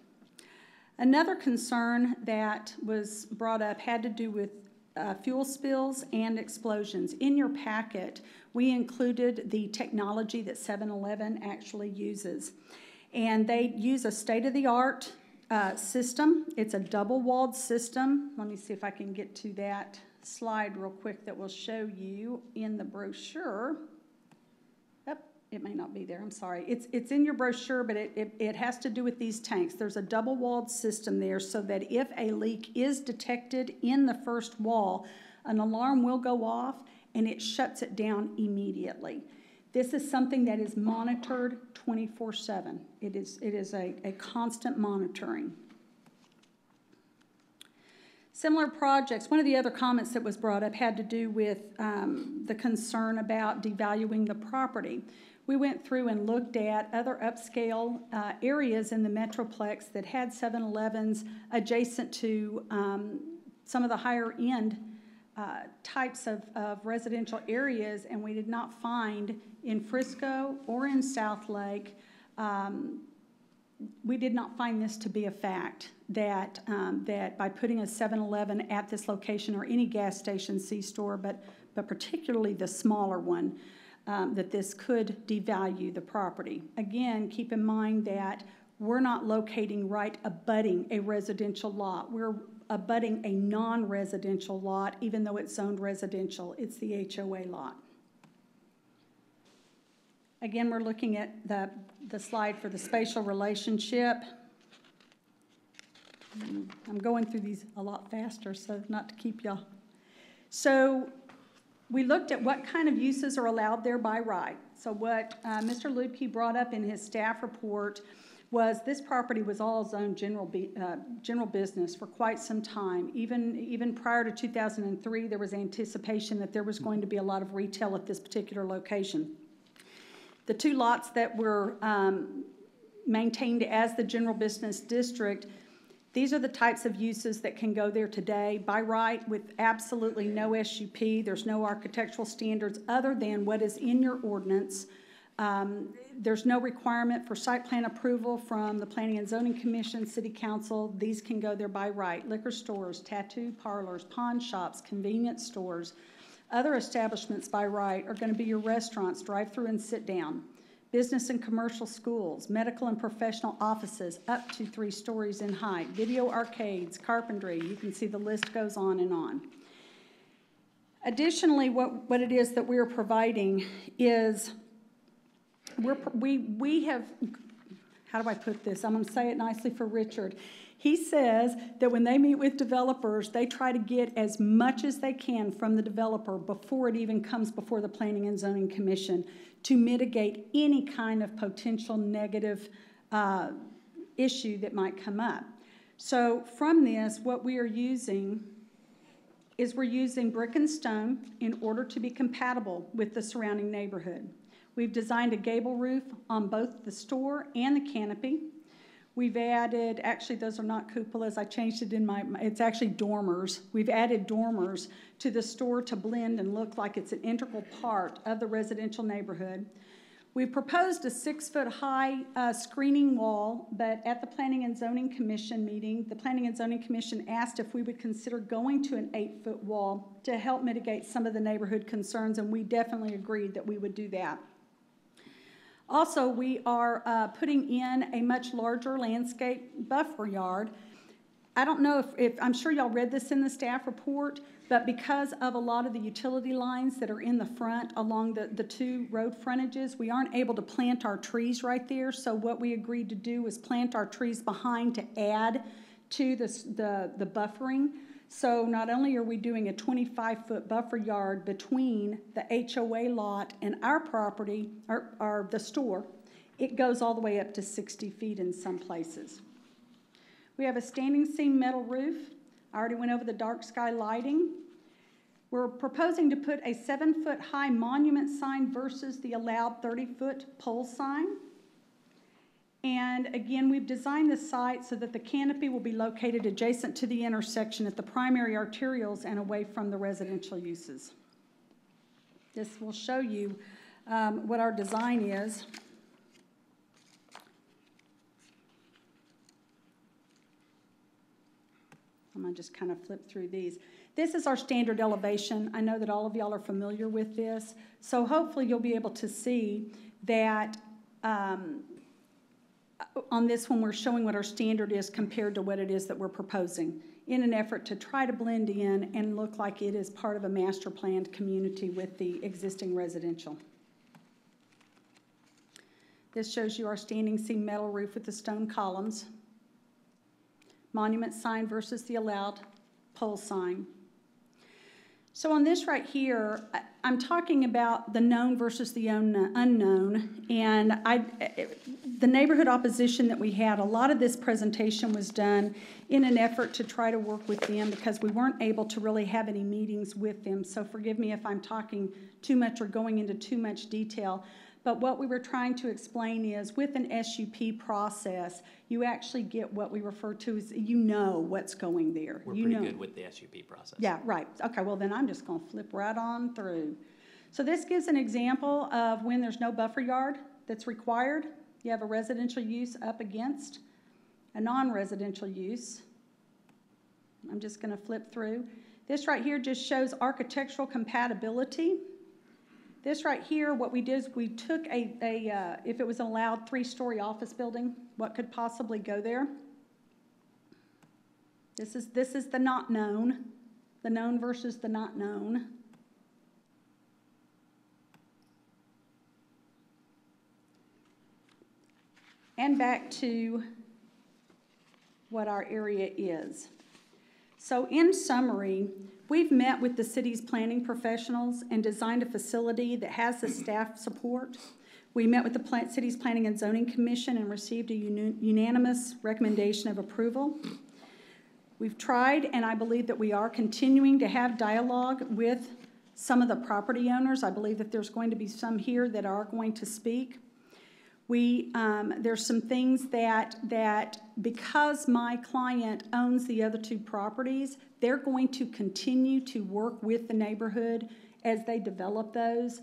Another concern that was brought up had to do with uh, fuel spills and explosions. In your packet, we included the technology that 7 Eleven actually uses. And they use a state of the art uh, system. It's a double walled system. Let me see if I can get to that slide real quick that will show you in the brochure it may not be there, I'm sorry. It's, it's in your brochure, but it, it, it has to do with these tanks. There's a double walled system there so that if a leak is detected in the first wall, an alarm will go off and it shuts it down immediately. This is something that is monitored 24 7. It is, it is a, a constant monitoring. Similar projects, one of the other comments that was brought up had to do with um, the concern about devaluing the property we went through and looked at other upscale uh, areas in the Metroplex that had 7 Elevens adjacent to um, some of the higher end uh, types of, of residential areas, and we did not find in Frisco or in Southlake. Um, we did not find this to be a fact that um, that by putting a 7-Eleven at this location or any gas station C store, but but particularly the smaller one, um, that this could devalue the property. Again, keep in mind that we're not locating right abutting a residential lot. We're abutting a non-residential lot, even though it's zoned residential. It's the HOA lot. Again, we're looking at the, the slide for the spatial relationship. I'm going through these a lot faster, so not to keep y'all. So we looked at what kind of uses are allowed there by right. So what uh, Mr. Luedke brought up in his staff report was this property was all zoned general, uh, general business for quite some time. Even, even prior to 2003, there was anticipation that there was going to be a lot of retail at this particular location. The two lots that were um, maintained as the general business district these are the types of uses that can go there today by right with absolutely no SUP. There's no architectural standards other than what is in your ordinance. Um, there's no requirement for site plan approval from the Planning and Zoning Commission, City Council. These can go there by right. Liquor stores, tattoo parlors, pawn shops, convenience stores. Other establishments by right are going to be your restaurants, drive through and sit down business and commercial schools, medical and professional offices up to three stories in height, video arcades, carpentry, you can see the list goes on and on. Additionally, what, what it is that we're providing is we're, we, we have, how do I put this? I'm going to say it nicely for Richard. He says that when they meet with developers, they try to get as much as they can from the developer before it even comes before the Planning and Zoning Commission to mitigate any kind of potential negative uh, issue that might come up. So from this, what we are using is we're using brick and stone in order to be compatible with the surrounding neighborhood. We've designed a gable roof on both the store and the canopy. We've added, actually, those are not cupolas. I changed it in my, it's actually dormers. We've added dormers to the store to blend and look like it's an integral part of the residential neighborhood. We proposed a six-foot-high uh, screening wall, but at the Planning and Zoning Commission meeting, the Planning and Zoning Commission asked if we would consider going to an eight-foot wall to help mitigate some of the neighborhood concerns, and we definitely agreed that we would do that. Also, we are uh, putting in a much larger landscape buffer yard. I don't know if, if, I'm sure y'all read this in the staff report, but because of a lot of the utility lines that are in the front along the, the two road frontages, we aren't able to plant our trees right there. So what we agreed to do was plant our trees behind to add to the, the buffering. So not only are we doing a 25-foot buffer yard between the HOA lot and our property, or, or the store, it goes all the way up to 60 feet in some places. We have a standing seam metal roof. I already went over the dark sky lighting. We're proposing to put a seven-foot-high monument sign versus the allowed 30-foot pole sign. And again, we've designed the site so that the canopy will be located adjacent to the intersection at the primary arterials and away from the residential uses. This will show you um, what our design is. I'm gonna just kind of flip through these. This is our standard elevation. I know that all of y'all are familiar with this. So hopefully you'll be able to see that um, on this one, we're showing what our standard is compared to what it is that we're proposing in an effort to try to blend in and look like it is part of a master planned community with the existing residential. This shows you our standing seam metal roof with the stone columns. Monument sign versus the allowed pole sign. So on this right here, I'm talking about the known versus the unknown. And I, the neighborhood opposition that we had, a lot of this presentation was done in an effort to try to work with them because we weren't able to really have any meetings with them. So forgive me if I'm talking too much or going into too much detail. But what we were trying to explain is with an SUP process, you actually get what we refer to as you know what's going there. We're You pretty know. good with the SUP process. Yeah, right. Okay, well, then I'm just going to flip right on through. So this gives an example of when there's no buffer yard that's required. You have a residential use up against a non-residential use. I'm just going to flip through. This right here just shows architectural compatibility. This right here, what we did is we took a, a uh, if it was allowed three-story office building, what could possibly go there? This is, this is the not known, the known versus the not known. And back to what our area is. So in summary, we've met with the city's planning professionals and designed a facility that has the staff support. We met with the pla- city's Planning and Zoning Commission and received a unanimous recommendation of approval. We've tried, and I believe that we are continuing to have dialogue with some of the property owners. I believe that there's going to be some here that are going to speak. We, um, there's some things that, that because my client owns the other two properties, they're going to continue to work with the neighborhood as they develop those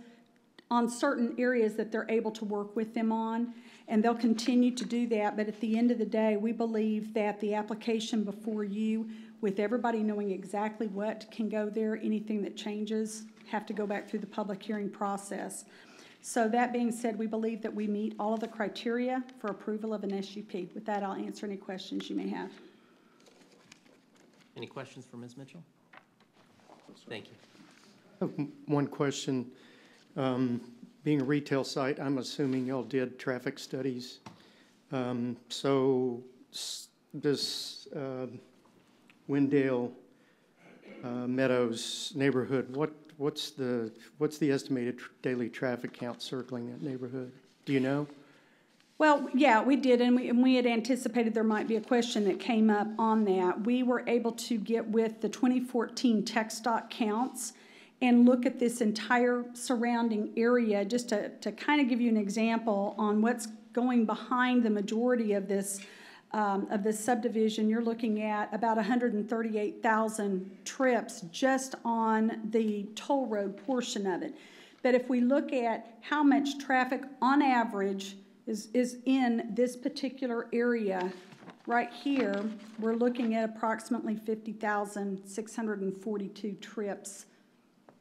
on certain areas that they're able to work with them on. And they'll continue to do that, but at the end of the day, we believe that the application before you, with everybody knowing exactly what can go there, anything that changes, have to go back through the public hearing process. So that being said, we believe that we meet all of the criteria for approval of an SUP. With that, I'll answer any questions you may have. Any questions for Ms. Mitchell? Thank you. I have One question. Um, Being a retail site, I'm assuming y'all did traffic studies. Um, So s- this uh, Wendell uh, Meadows neighborhood, what, what's the, what's the estimated tr- daily traffic count circling that neighborhood? Do you know? Well, yeah, we did, and we, and we had anticipated there might be a question that came up on that. We were able to get with the 2014 TxDOT counts and look at this entire surrounding area, just to, to kind of give you an example on what's going behind the majority of this, um, of this subdivision. You're looking at about 138,000 trips just on the toll road portion of it. But if we look at how much traffic on average is, is in this particular area, right here, we're looking at approximately 50,642 trips.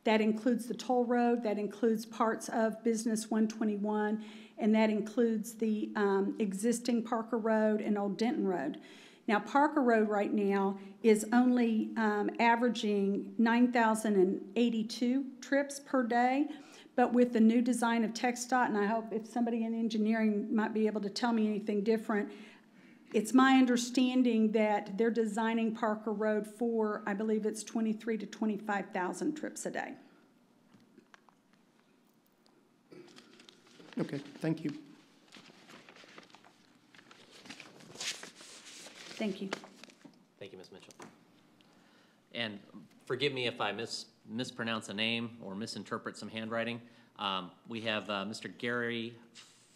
That includes the toll road, that includes parts of Business 121, and that includes the um, existing Parker Road and Old Denton Road. Now, Parker Road right now is only um, averaging 9,082 trips per day. But with the new design of TxDOT, and I hope if somebody in engineering might be able to tell me anything different, it's my understanding that they're designing Parker Road for, I believe it's 23 to 25,000 trips a day. Okay, thank you. Thank you. Thank you, Ms. Mitchell. And forgive me if I mis- mispronounce a name or misinterpret some handwriting. Um, We have uh, Mr. Gary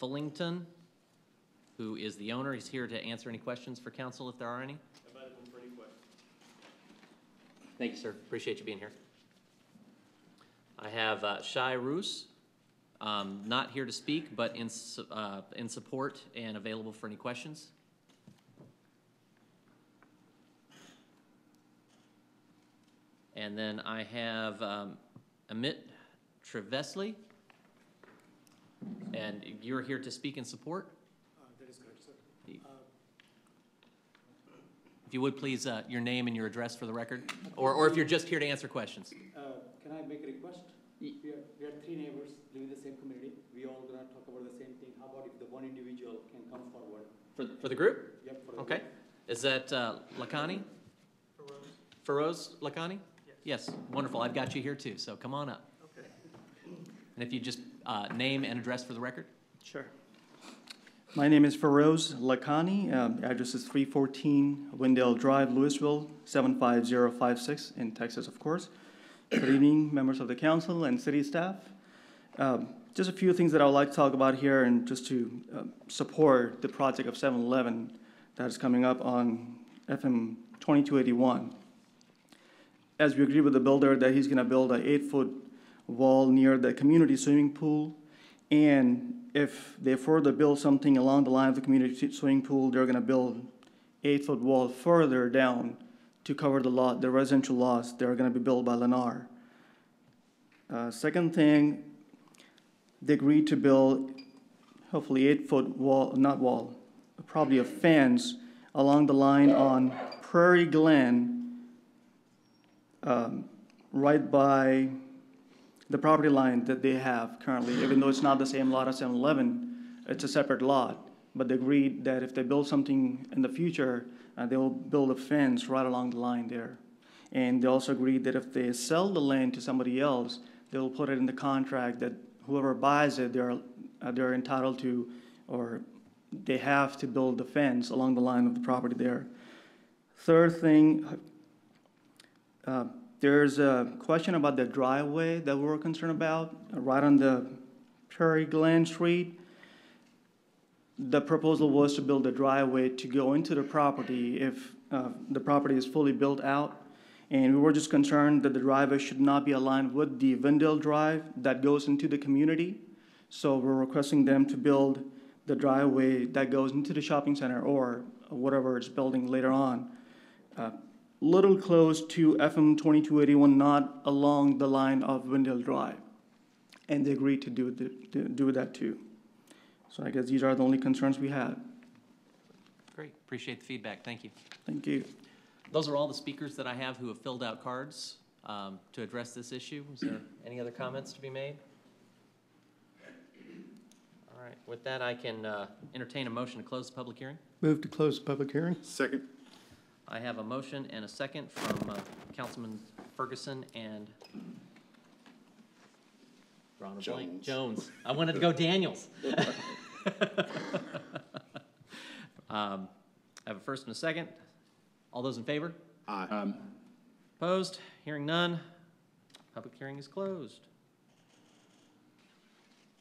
Fullington, who is the owner. He's here to answer any questions for council if there are any. Thank you, sir. Appreciate you being here. I have uh, Shai Roos, um, not here to speak, but in, uh, in support and available for any questions. And then I have um, Amit Trevesli. And you're here to speak in support? That is correct, sir. If you would, please, uh, your name and your address for the record, or, or if you're just here to answer questions. Uh, Can I make a request? We are, we are three neighbors living in the same community. We all gonna talk about the same thing. How about if the one individual can come forward? For, for the group? Yep, for the Okay. Is that uh, Lakhani? Feroz Lakhani? Yes, wonderful. I've got you here too, so come on up. Okay. And if you just uh, name and address for the record? Sure. My name is Feroz Lakhani. Um, address is three fourteen Wendell Drive, Lewisville, seven five zero five six, in Texas, of course. Good evening, members of the council and city staff. Um, just a few things that I would like to talk about here and just to uh, support the project of 7-Eleven that is coming up on FM 2281. As we agree with the builder that he's going to build an eight-foot wall near the community swimming pool, and if they further build something along the line of the community swimming pool, they're going to build eight-foot wall further down to cover the lot, the residential lots that are going to be built by Lennar. Uh, second thing, they agreed to build hopefully eight-foot wall, not wall, probably a fence along the line on Prairie Glen, um, right by the property line that they have currently, even though it's not the same lot as 7-Eleven, it's a separate lot. But they agreed that if they build something in the future, uh, they will build a fence right along the line there. And they also agreed that if they sell the land to somebody else, they'll put it in the contract that whoever buys it, they're, uh, they're entitled to, or they have to build the fence along the line of the property there. Third thing, uh, there's a question about the driveway that we're concerned about, uh, right on the Prairie Glen Street. The proposal was to build a driveway to go into the property if uh, the property is fully built out. And we were just concerned that the driveway should not be aligned with the Vendale Drive that goes into the community. So we're requesting them to build the driveway that goes into the shopping center or whatever it's building later on. Uh, little close to FM 2281, not along the line of Wendell Drive. And they agreed to do, the, to do that too. So I guess these are the only concerns we had. Great, appreciate the feedback, thank you. Thank you. Those are all the speakers that I have who have filled out cards um, to address this issue. Is there any other comments to be made? All right, with that, I can uh, entertain a motion to close the public hearing. Move to close the public hearing? Second. I have a motion and a second from uh, Councilman Ferguson and drawing a blank, Jones. I wanted to go Daniels. [LAUGHS] [LAUGHS] Um, I have a first and a second. All those in favor? Aye. Um, Opposed? Hearing none. Public hearing is closed.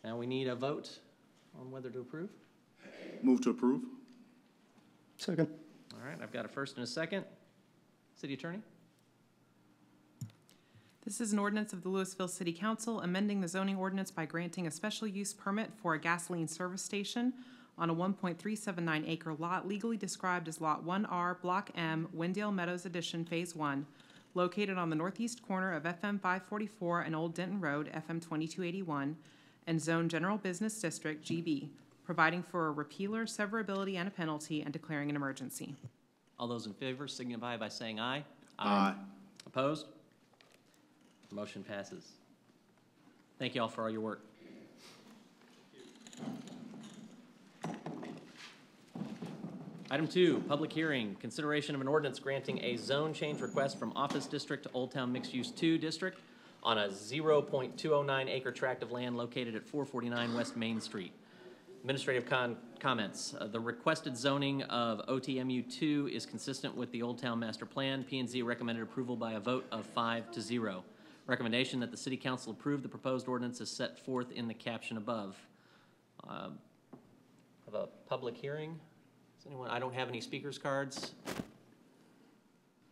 Now we need a vote on whether to approve. Move to approve? Second. All right, I've got a first and a second. City Attorney? This is an ordinance of the Lewisville City Council amending the zoning ordinance by granting a special use permit for a gasoline service station on a one point three seven nine acre lot legally described as Lot one R, Block M, Wendell Meadows Edition, Phase One, located on the northeast corner of FM five forty-four and Old Denton Road, FM twenty-two eighty-one, and Zone General Business District, GB, providing for a repealer, severability, and a penalty, and declaring an emergency. All those in favor signify by saying aye. Aye. Opposed? Motion passes. Thank you all for all your work. Item two, public hearing, consideration of an ordinance granting a zone change request from Office District to Old Town Mixed Use Two District on a zero point two oh nine acre tract of land located at four forty-nine West Main Street. Administrative con, comments. Uh, the requested zoning of OTMU two is consistent with the Old Town Master Plan. P and Z recommended approval by a vote of five to zero. Recommendation that the city council approve the proposed ordinance is set forth in the caption above. Um, Have a public hearing? Does anyone, I don't have any speakers cards.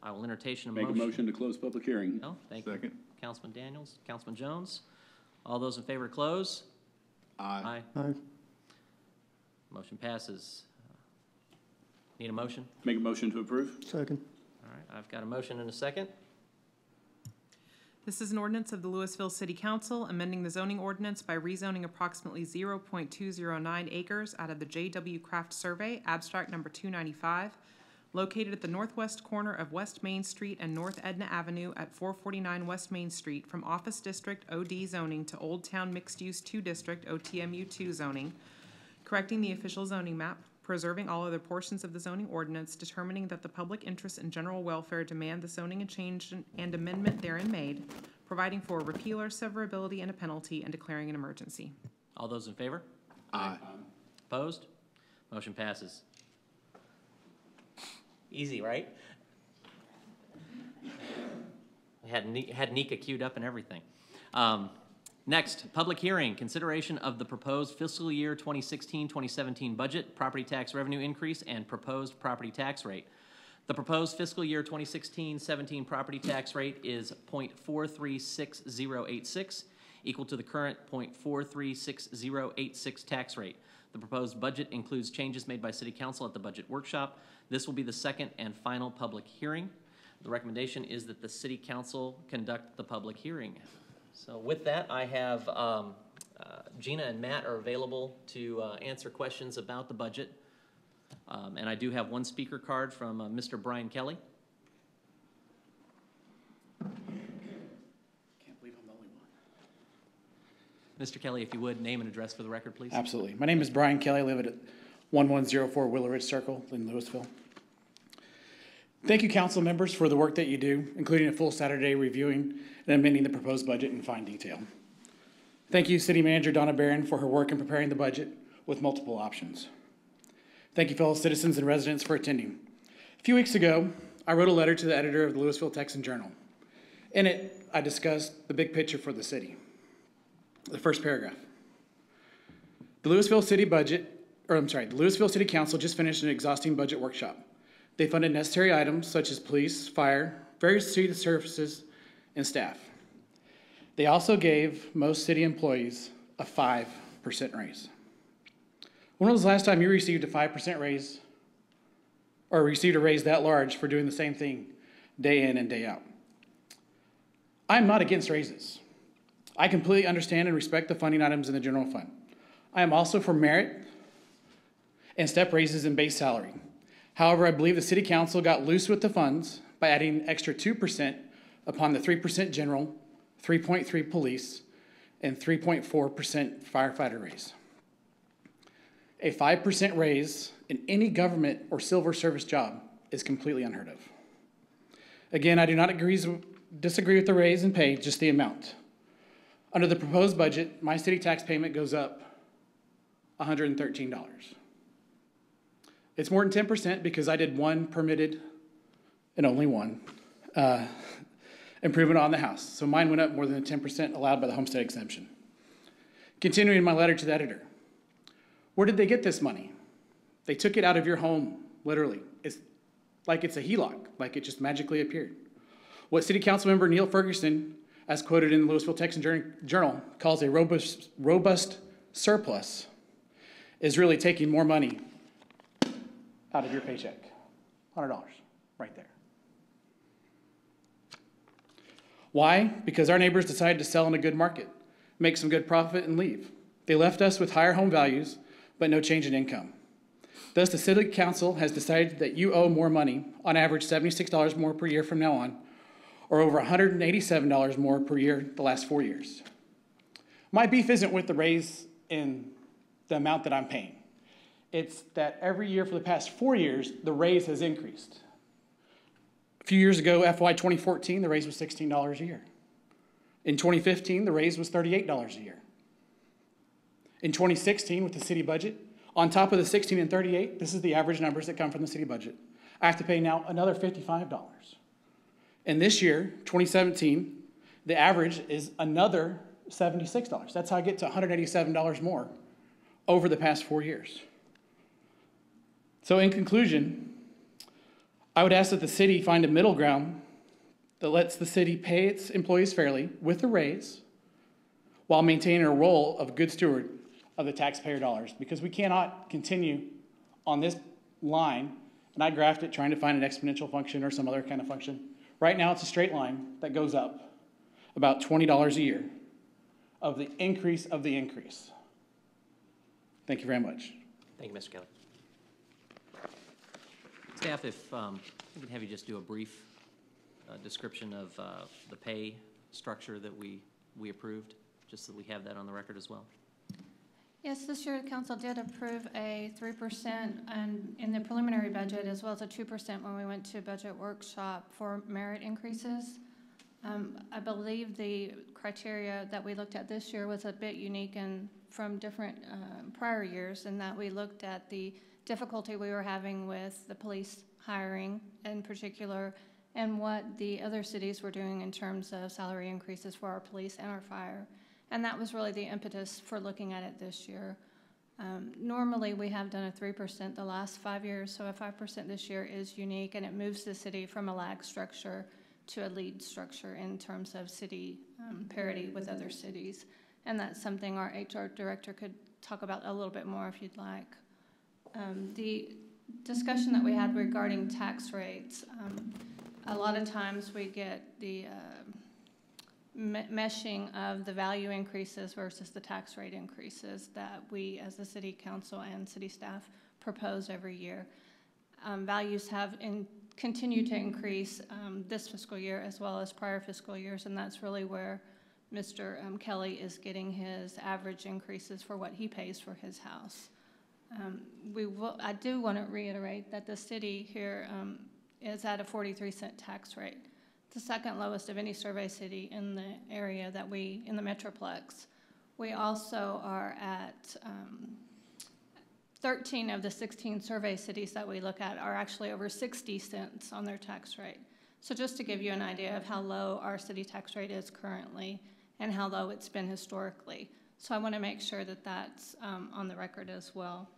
I will entertain a Make a motion. motion to close public hearing. No, thank you. Second. Councilman Daniels, Councilman Jones. All those in favor to close? Aye. Aye. Aye. Motion passes. Need a motion? Make a motion to approve? Second. All right, I've got a motion and a second. This is an ordinance of the Lewisville City Council amending the zoning ordinance by rezoning approximately zero point two zero nine acres out of the J.W. Craft Survey, abstract number two ninety-five, located at the northwest corner of West Main Street and North Edna Avenue at four forty-nine West Main Street from Office District OD zoning to Old Town Mixed Use Two District OTMU two zoning, correcting the official zoning map, preserving all other portions of the zoning ordinance, determining that the public interest and general welfare demand the zoning and change and amendment therein made, providing for repeal or severability, and a penalty, and declaring an emergency. All those in favor? Aye. Opposed? Motion passes. Easy, right? We had, Ni- had Nika queued up and everything. Um, Next, public hearing, consideration of the proposed fiscal year 2016-2017 budget, property tax revenue increase, and proposed property tax rate. The proposed fiscal year 2016-17 property tax rate is .436086, equal to the current .436086 tax rate. The proposed budget includes changes made by City Council at the budget workshop. This will be the second and final public hearing. The recommendation is that the City Council conduct the public hearing. So with that, I have, um, uh, Gina and Matt are available to, uh, answer questions about the budget. Um, and I do have one speaker card from, uh, Mr. Brian Kelly. Can't believe I'm the only one. Mr. Kelly, if you would, name and address for the record, please. Absolutely. My name is Brian Kelly. I live at 1104 Willow Ridge Circle in Lewisville. Thank you, council members, for the work that you do, including a full Saturday reviewing and amending the proposed budget in fine detail. Thank you, City Manager Donna Barron, for her work in preparing the budget with multiple options. Thank you, fellow citizens and residents, for attending. A few weeks ago, I wrote a letter to the editor of the Lewisville Texan Journal. In it, I discussed the big picture for the city. The first paragraph. The Lewisville City budget, or I'm sorry, the Lewisville City Council just finished an exhausting budget workshop. They funded necessary items such as police, fire, various city services, and staff. They also gave most city employees a 5% raise. When was the last time you received a 5% raise or received a raise that large for doing the same thing day in and day out? I'm not against raises. I completely understand and respect the funding items in the general fund. I am also for merit and step raises in base salary. However, I believe the city council got loose with the funds by adding extra 2% upon the 3% general, 3.3 police, and 3.4% firefighter raise. A 5% raise in any government or civil service job is completely unheard of. Again, I do not agree, disagree with the raise in pay, just the amount. Under the proposed budget, my city tax payment goes up $113. It's more than 10% because I did one permitted, and only one, uh, improvement on the house. So mine went up more than the 10% allowed by the homestead exemption. Continuing my letter to the editor. Where did they get this money? They took it out of your home, literally. It's like it's a HELOC, like it just magically appeared. What City Council member Neil Ferguson as quoted in the Lewisville Texan Journal, calls a robust, robust surplus, is really taking more money out of your paycheck. $100, right there. Why? Because our neighbors decided to sell in a good market, make some good profit, and leave. They left us with higher home values, but no change in income. Thus, the city council has decided that you owe more money, on average $76 more per year from now on, or over $187 more per year the last four years. My beef isn't with the raise in the amount that I'm paying. It's that every year for the past four years, the raise has increased. A few years ago, FY 2014, the raise was $16 a year. In 2015, the raise was $38 a year. In 2016, with the city budget, on top of the 16 and 38, this is the average numbers that come from the city budget. I have to pay now another $55. And this year, 2017, the average is another $76. That's how I get to $187 more over the past four years. So, in conclusion, I would ask that the city find a middle ground that lets the city pay its employees fairly with a raise while maintaining a role of good steward of the taxpayer dollars because we cannot continue on this line and I graphed it trying to find an exponential function or some other kind of function. Right now, it's a straight line that goes up about $20 a year of the increase of the increase. Thank you very much. Thank you, Mr. Kelly. Staff, if um, we can have you just do a brief uh, description of uh, the pay structure that we, we approved, just so we have that on the record as well. Yes, this year the council did approve a three percent and in the preliminary budget as well as a two percent when we went to budget workshop for merit increases. Um, I believe the criteria that we looked at this year was a bit unique and from different uh, prior years in that we looked at the difficulty we were having with the police hiring in particular and what the other cities were doing in terms of salary increases for our police and our fire. And that was really the impetus for looking at it this year. Um, normally, we have done a 3% the last five years, so a 5% this year is unique, and it moves the city from a lag structure to a lead structure in terms of city um, parity with other cities. And that's something our HR director could talk about a little bit more if you'd like. Um, the discussion that we had regarding tax rates, um, a lot of times we get the uh, meshing of the value increases versus the tax rate increases that we, as the city council and city staff, propose every year. Um, values have in, continued to increase um, this fiscal year as well as prior fiscal years, and that's really where Mr. Um, Kelly is getting his average increases for what he pays for his house. Um, we will, I do want to reiterate that the city here um, is at a 43 cent tax rate the second lowest of any survey city in the area that we, in the Metroplex. We also are at um, 13 of the 16 survey cities that we look at are actually over 60 cents on their tax rate. So just to give you an idea of how low our city tax rate is currently and how low it's been historically. So I want to make sure that that's um, on the record as well.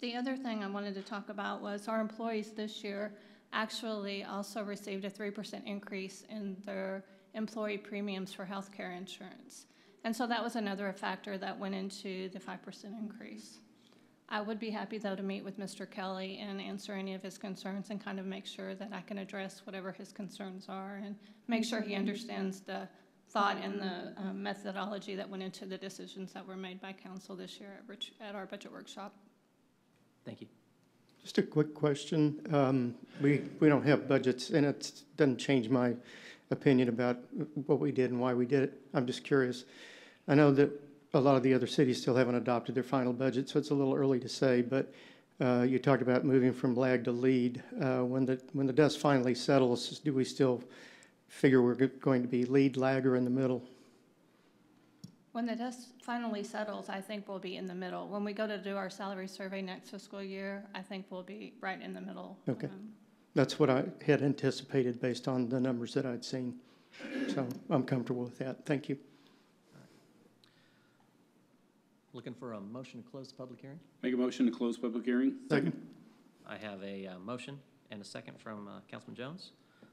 The other thing I wanted to talk about was our employees this year actually also received a 3% increase in their employee premiums for health care insurance. And so that was another factor that went into the 5% increase. I would be happy, though, to meet with Mr. Kelly and answer any of his concerns and kind of make sure that I can address whatever his concerns are and make sure he understands the thought and the um, methodology that went into the decisions that were made by council this year at, at our budget workshop. Thank you. Just a quick question. Um, we, we don't have budgets, and it doesn't change my opinion about what we did and why we did it. I'm just curious. I know that a lot of the other cities still haven't adopted their final budget, so it's a little early to say, but uh, you talked about moving from lag to lead. Uh, when the when the dust finally settles, do we still figure we're going to be lead, lag, or in the middle? When the dust finally settles, I think we'll be in the middle. When we go to do our salary survey next fiscal year, I think we'll be right in the middle. Okay. Um, That's what I had anticipated based on the numbers that I'd seen. So I'm comfortable with that. Thank you. Looking for a motion to close the public hearing? Make a motion to close public hearing? Second. I have a uh, motion and a second from uh, Councilman Jones.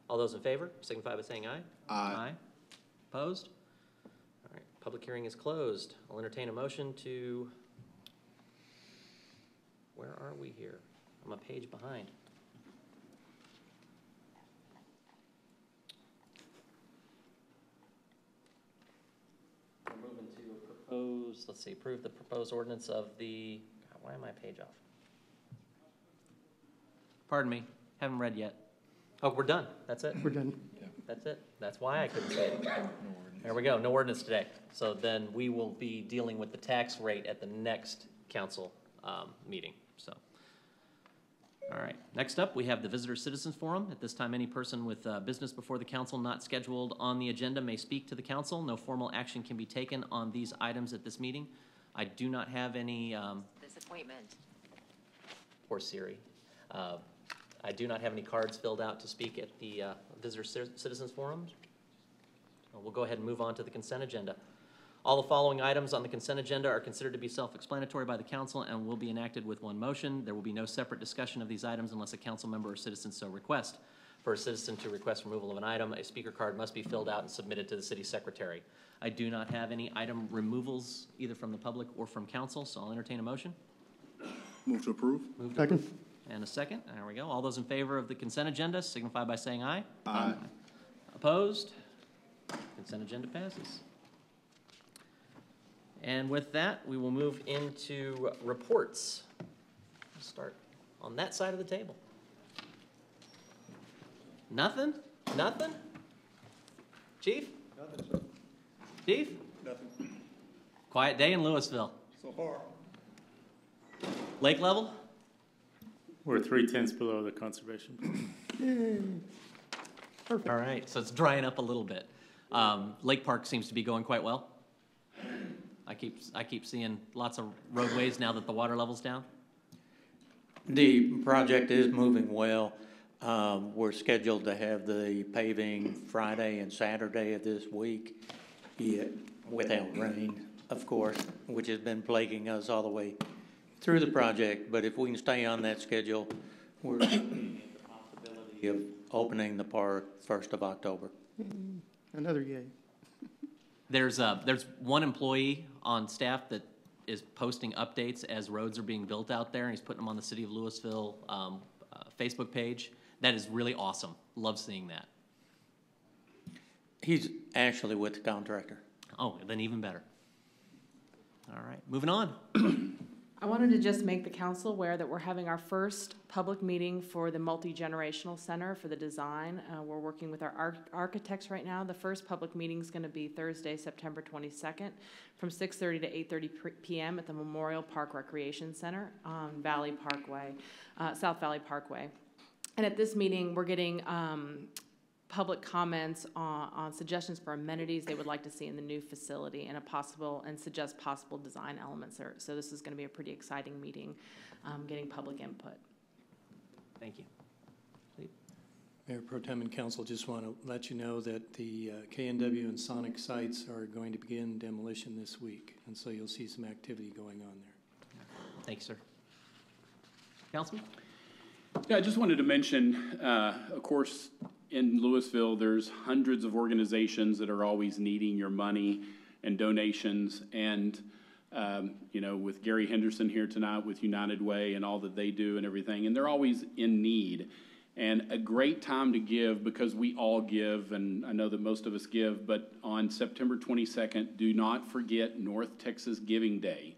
All those in favor signify by saying aye. Aye. Opposed? All right, public hearing is closed. I'll entertain a motion to, where are we here? I'm a page behind. We're moving to propose, let's see, approve the proposed ordinance of the, God, why am I a page off? Pardon me, haven't read yet. Oh, we're done, that's it? We're done. That's it. That's why I couldn't say it. There we go, no ordinance today. So then we will be dealing with the tax rate at the next council um, meeting, so. All right, next up, we have the Visitor Citizens Forum. At this time, any person with uh, business before the council not scheduled on the agenda may speak to the council. No formal action can be taken on these items at this meeting. I do not have any, um, Disappointment. poor Siri. Uh, I do not have any cards filled out to speak at the uh, Visitor Ci- Citizens Forum. So We'll go ahead and move on to the consent agenda. All the following items on the consent agenda are considered to be self-explanatory by the council and will be enacted with one motion. There will be no separate discussion of these items unless a council member or citizen so request. For a citizen to request removal of an item, a speaker card must be filled out and submitted to the city secretary. I do not have any item removals either from the public or from council, so I'll entertain a motion. Move to approve? Move to Second. approve. And a second, there we go. All those in favor of the consent agenda signify by saying aye. Aye. Opposed? Consent agenda passes. And with that, we will move into reports. Start on that side of the table. Nothing? Nothing? Chief? Nothing, sir. Chief? Nothing. Quiet day in Lewisville. So far. Lake level? We're three tenths below the conservation. All right, so it's drying up a little bit. Um, Lake Park seems to be going quite well. I keep, I keep seeing lots of roadways now that the water level's down. The project is moving well. Um, we're scheduled to have the paving Friday and Saturday of this week, yeah, without rain, of course, which has been plaguing us all the way through the project. But if we can stay on that schedule, we're looking [COUGHS] the possibility of opening the park first of October. Another yay. [LAUGHS] There's, uh, there's one employee on staff that is posting updates as roads are being built out there, and he's putting them on the City of Lewisville, um, uh, Facebook page. That is really awesome. Love seeing that. He's actually with the contractor. Oh, then even better. All right, moving on. [CLEARS THROAT] I wanted to just make the council aware that we're having our first public meeting for the multi-generational center for the design. Uh, we're working with our arch- architects right now. The first public meeting is gonna be Thursday, September twenty-second, from six-thirty to eight-thirty PM at the Memorial Park Recreation Center on Valley Parkway, uh, South Valley Parkway. And at this meeting, we're getting, um, public comments on, on suggestions for amenities they would like to see in the new facility and a possible, and suggest possible design elements there. So this is gonna be a pretty exciting meeting, um, getting public input. Thank you. Mayor Pro Tem and Council, just want to let you know that the uh, KNW and Sonic sites are going to begin demolition this week, and so you'll see some activity going on there. Thank you, sir. Councilman? Yeah, I just wanted to mention, uh, of course, in Lewisville, there's hundreds of organizations that are always needing your money and donations. And, um, you know, with Gary Henderson here tonight with United Way and all that they do and everything, and they're always in need. And a great time to give because we all give, and I know that most of us give, but on September 22nd, do not forget North Texas Giving Day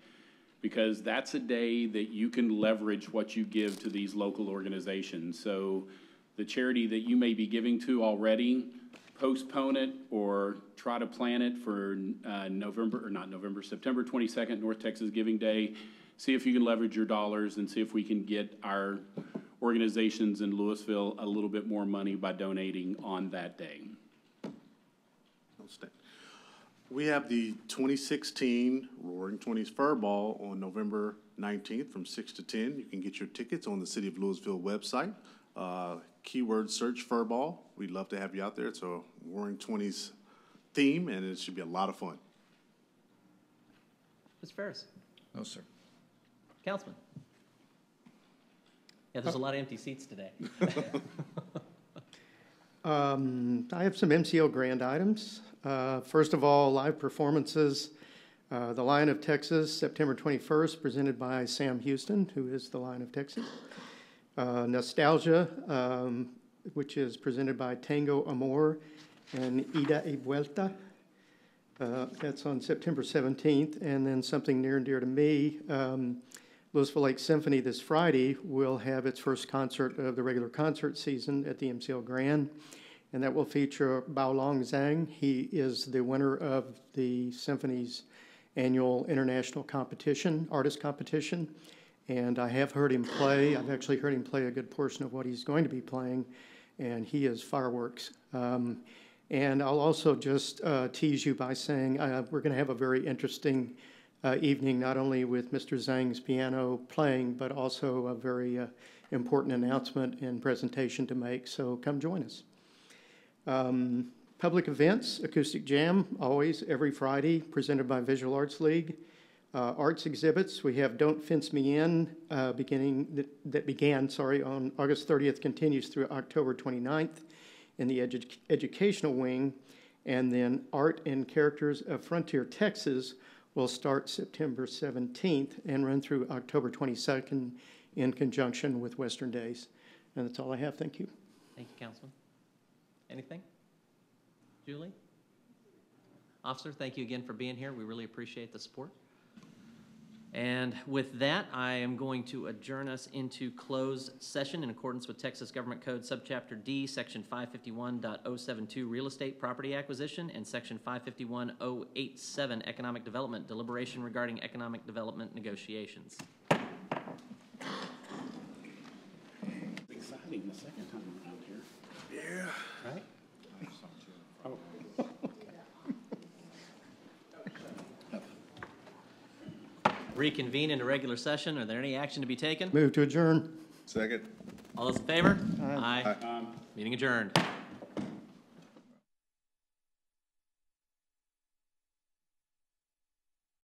because that's a day that you can leverage what you give to these local organizations. So the charity that you may be giving to already, postpone it or try to plan it for uh, November, or not November, September 22nd, North Texas Giving Day. See if you can leverage your dollars and see if we can get our organizations in Lewisville a little bit more money by donating on that day. We have the 2016 Roaring Twenties Fur Ball on November 19th from 6 to 10. You can get your tickets on the City of Lewisville website. Uh, Keyword search Fur Ball. We'd love to have you out there. It's a Roaring Twenties theme, and it should be a lot of fun. Mr. Ferris? No, sir. Councilman? Yeah, there's a lot of empty seats today. [LAUGHS] [LAUGHS] Um, I have some MCL Grand items. Uh, First of all, live performances. Uh, The Lion of Texas, September 21st, presented by Sam Houston, who is the Lion of Texas. Uh, Nostalgia, um, which is presented by Tango Amor and Ida y Vuelta. Uh, That's on September 17th. And then something near and dear to me, um, Lewisville Lake Symphony this Friday will have its first concert of the regular concert season at the MCL Grand, and that will feature Bao Long Zhang. He is the winner of the symphony's annual international competition, artist competition, and I have heard him play. I've actually heard him play a good portion of what he's going to be playing, and he is fireworks. Um, and I'll also just uh, tease you by saying uh, we're going to have a very interesting uh, evening, not only with Mr. Zhang's piano playing, but also a very uh, important announcement and presentation to make. So come join us. Um, public events, Acoustic Jam, always every Friday, presented by Visual Arts League. Uh, arts exhibits, we have Don't Fence Me In, uh, beginning that, that began, sorry, on August 30th, continues through October 29th in the edu- educational wing, and then Art and Characters of Frontier, Texas will start September 17th and run through October 22nd in conjunction with Western Days. And that's all I have. Thank you. Thank you, Councilman. Anything? Julie? Officer, thank you again for being here. We really appreciate the support. And with that, I am going to adjourn us into closed session in accordance with Texas Government Code Subchapter D, Section 551.072, Real Estate Property Acquisition, and Section 551.087, Economic Development, Deliberation regarding economic development negotiations. Exciting the second time around here. Yeah. Right? Reconvene into regular session. Are there any action to be taken? Move to adjourn. Second. All those in favor? Aye. Meeting adjourned.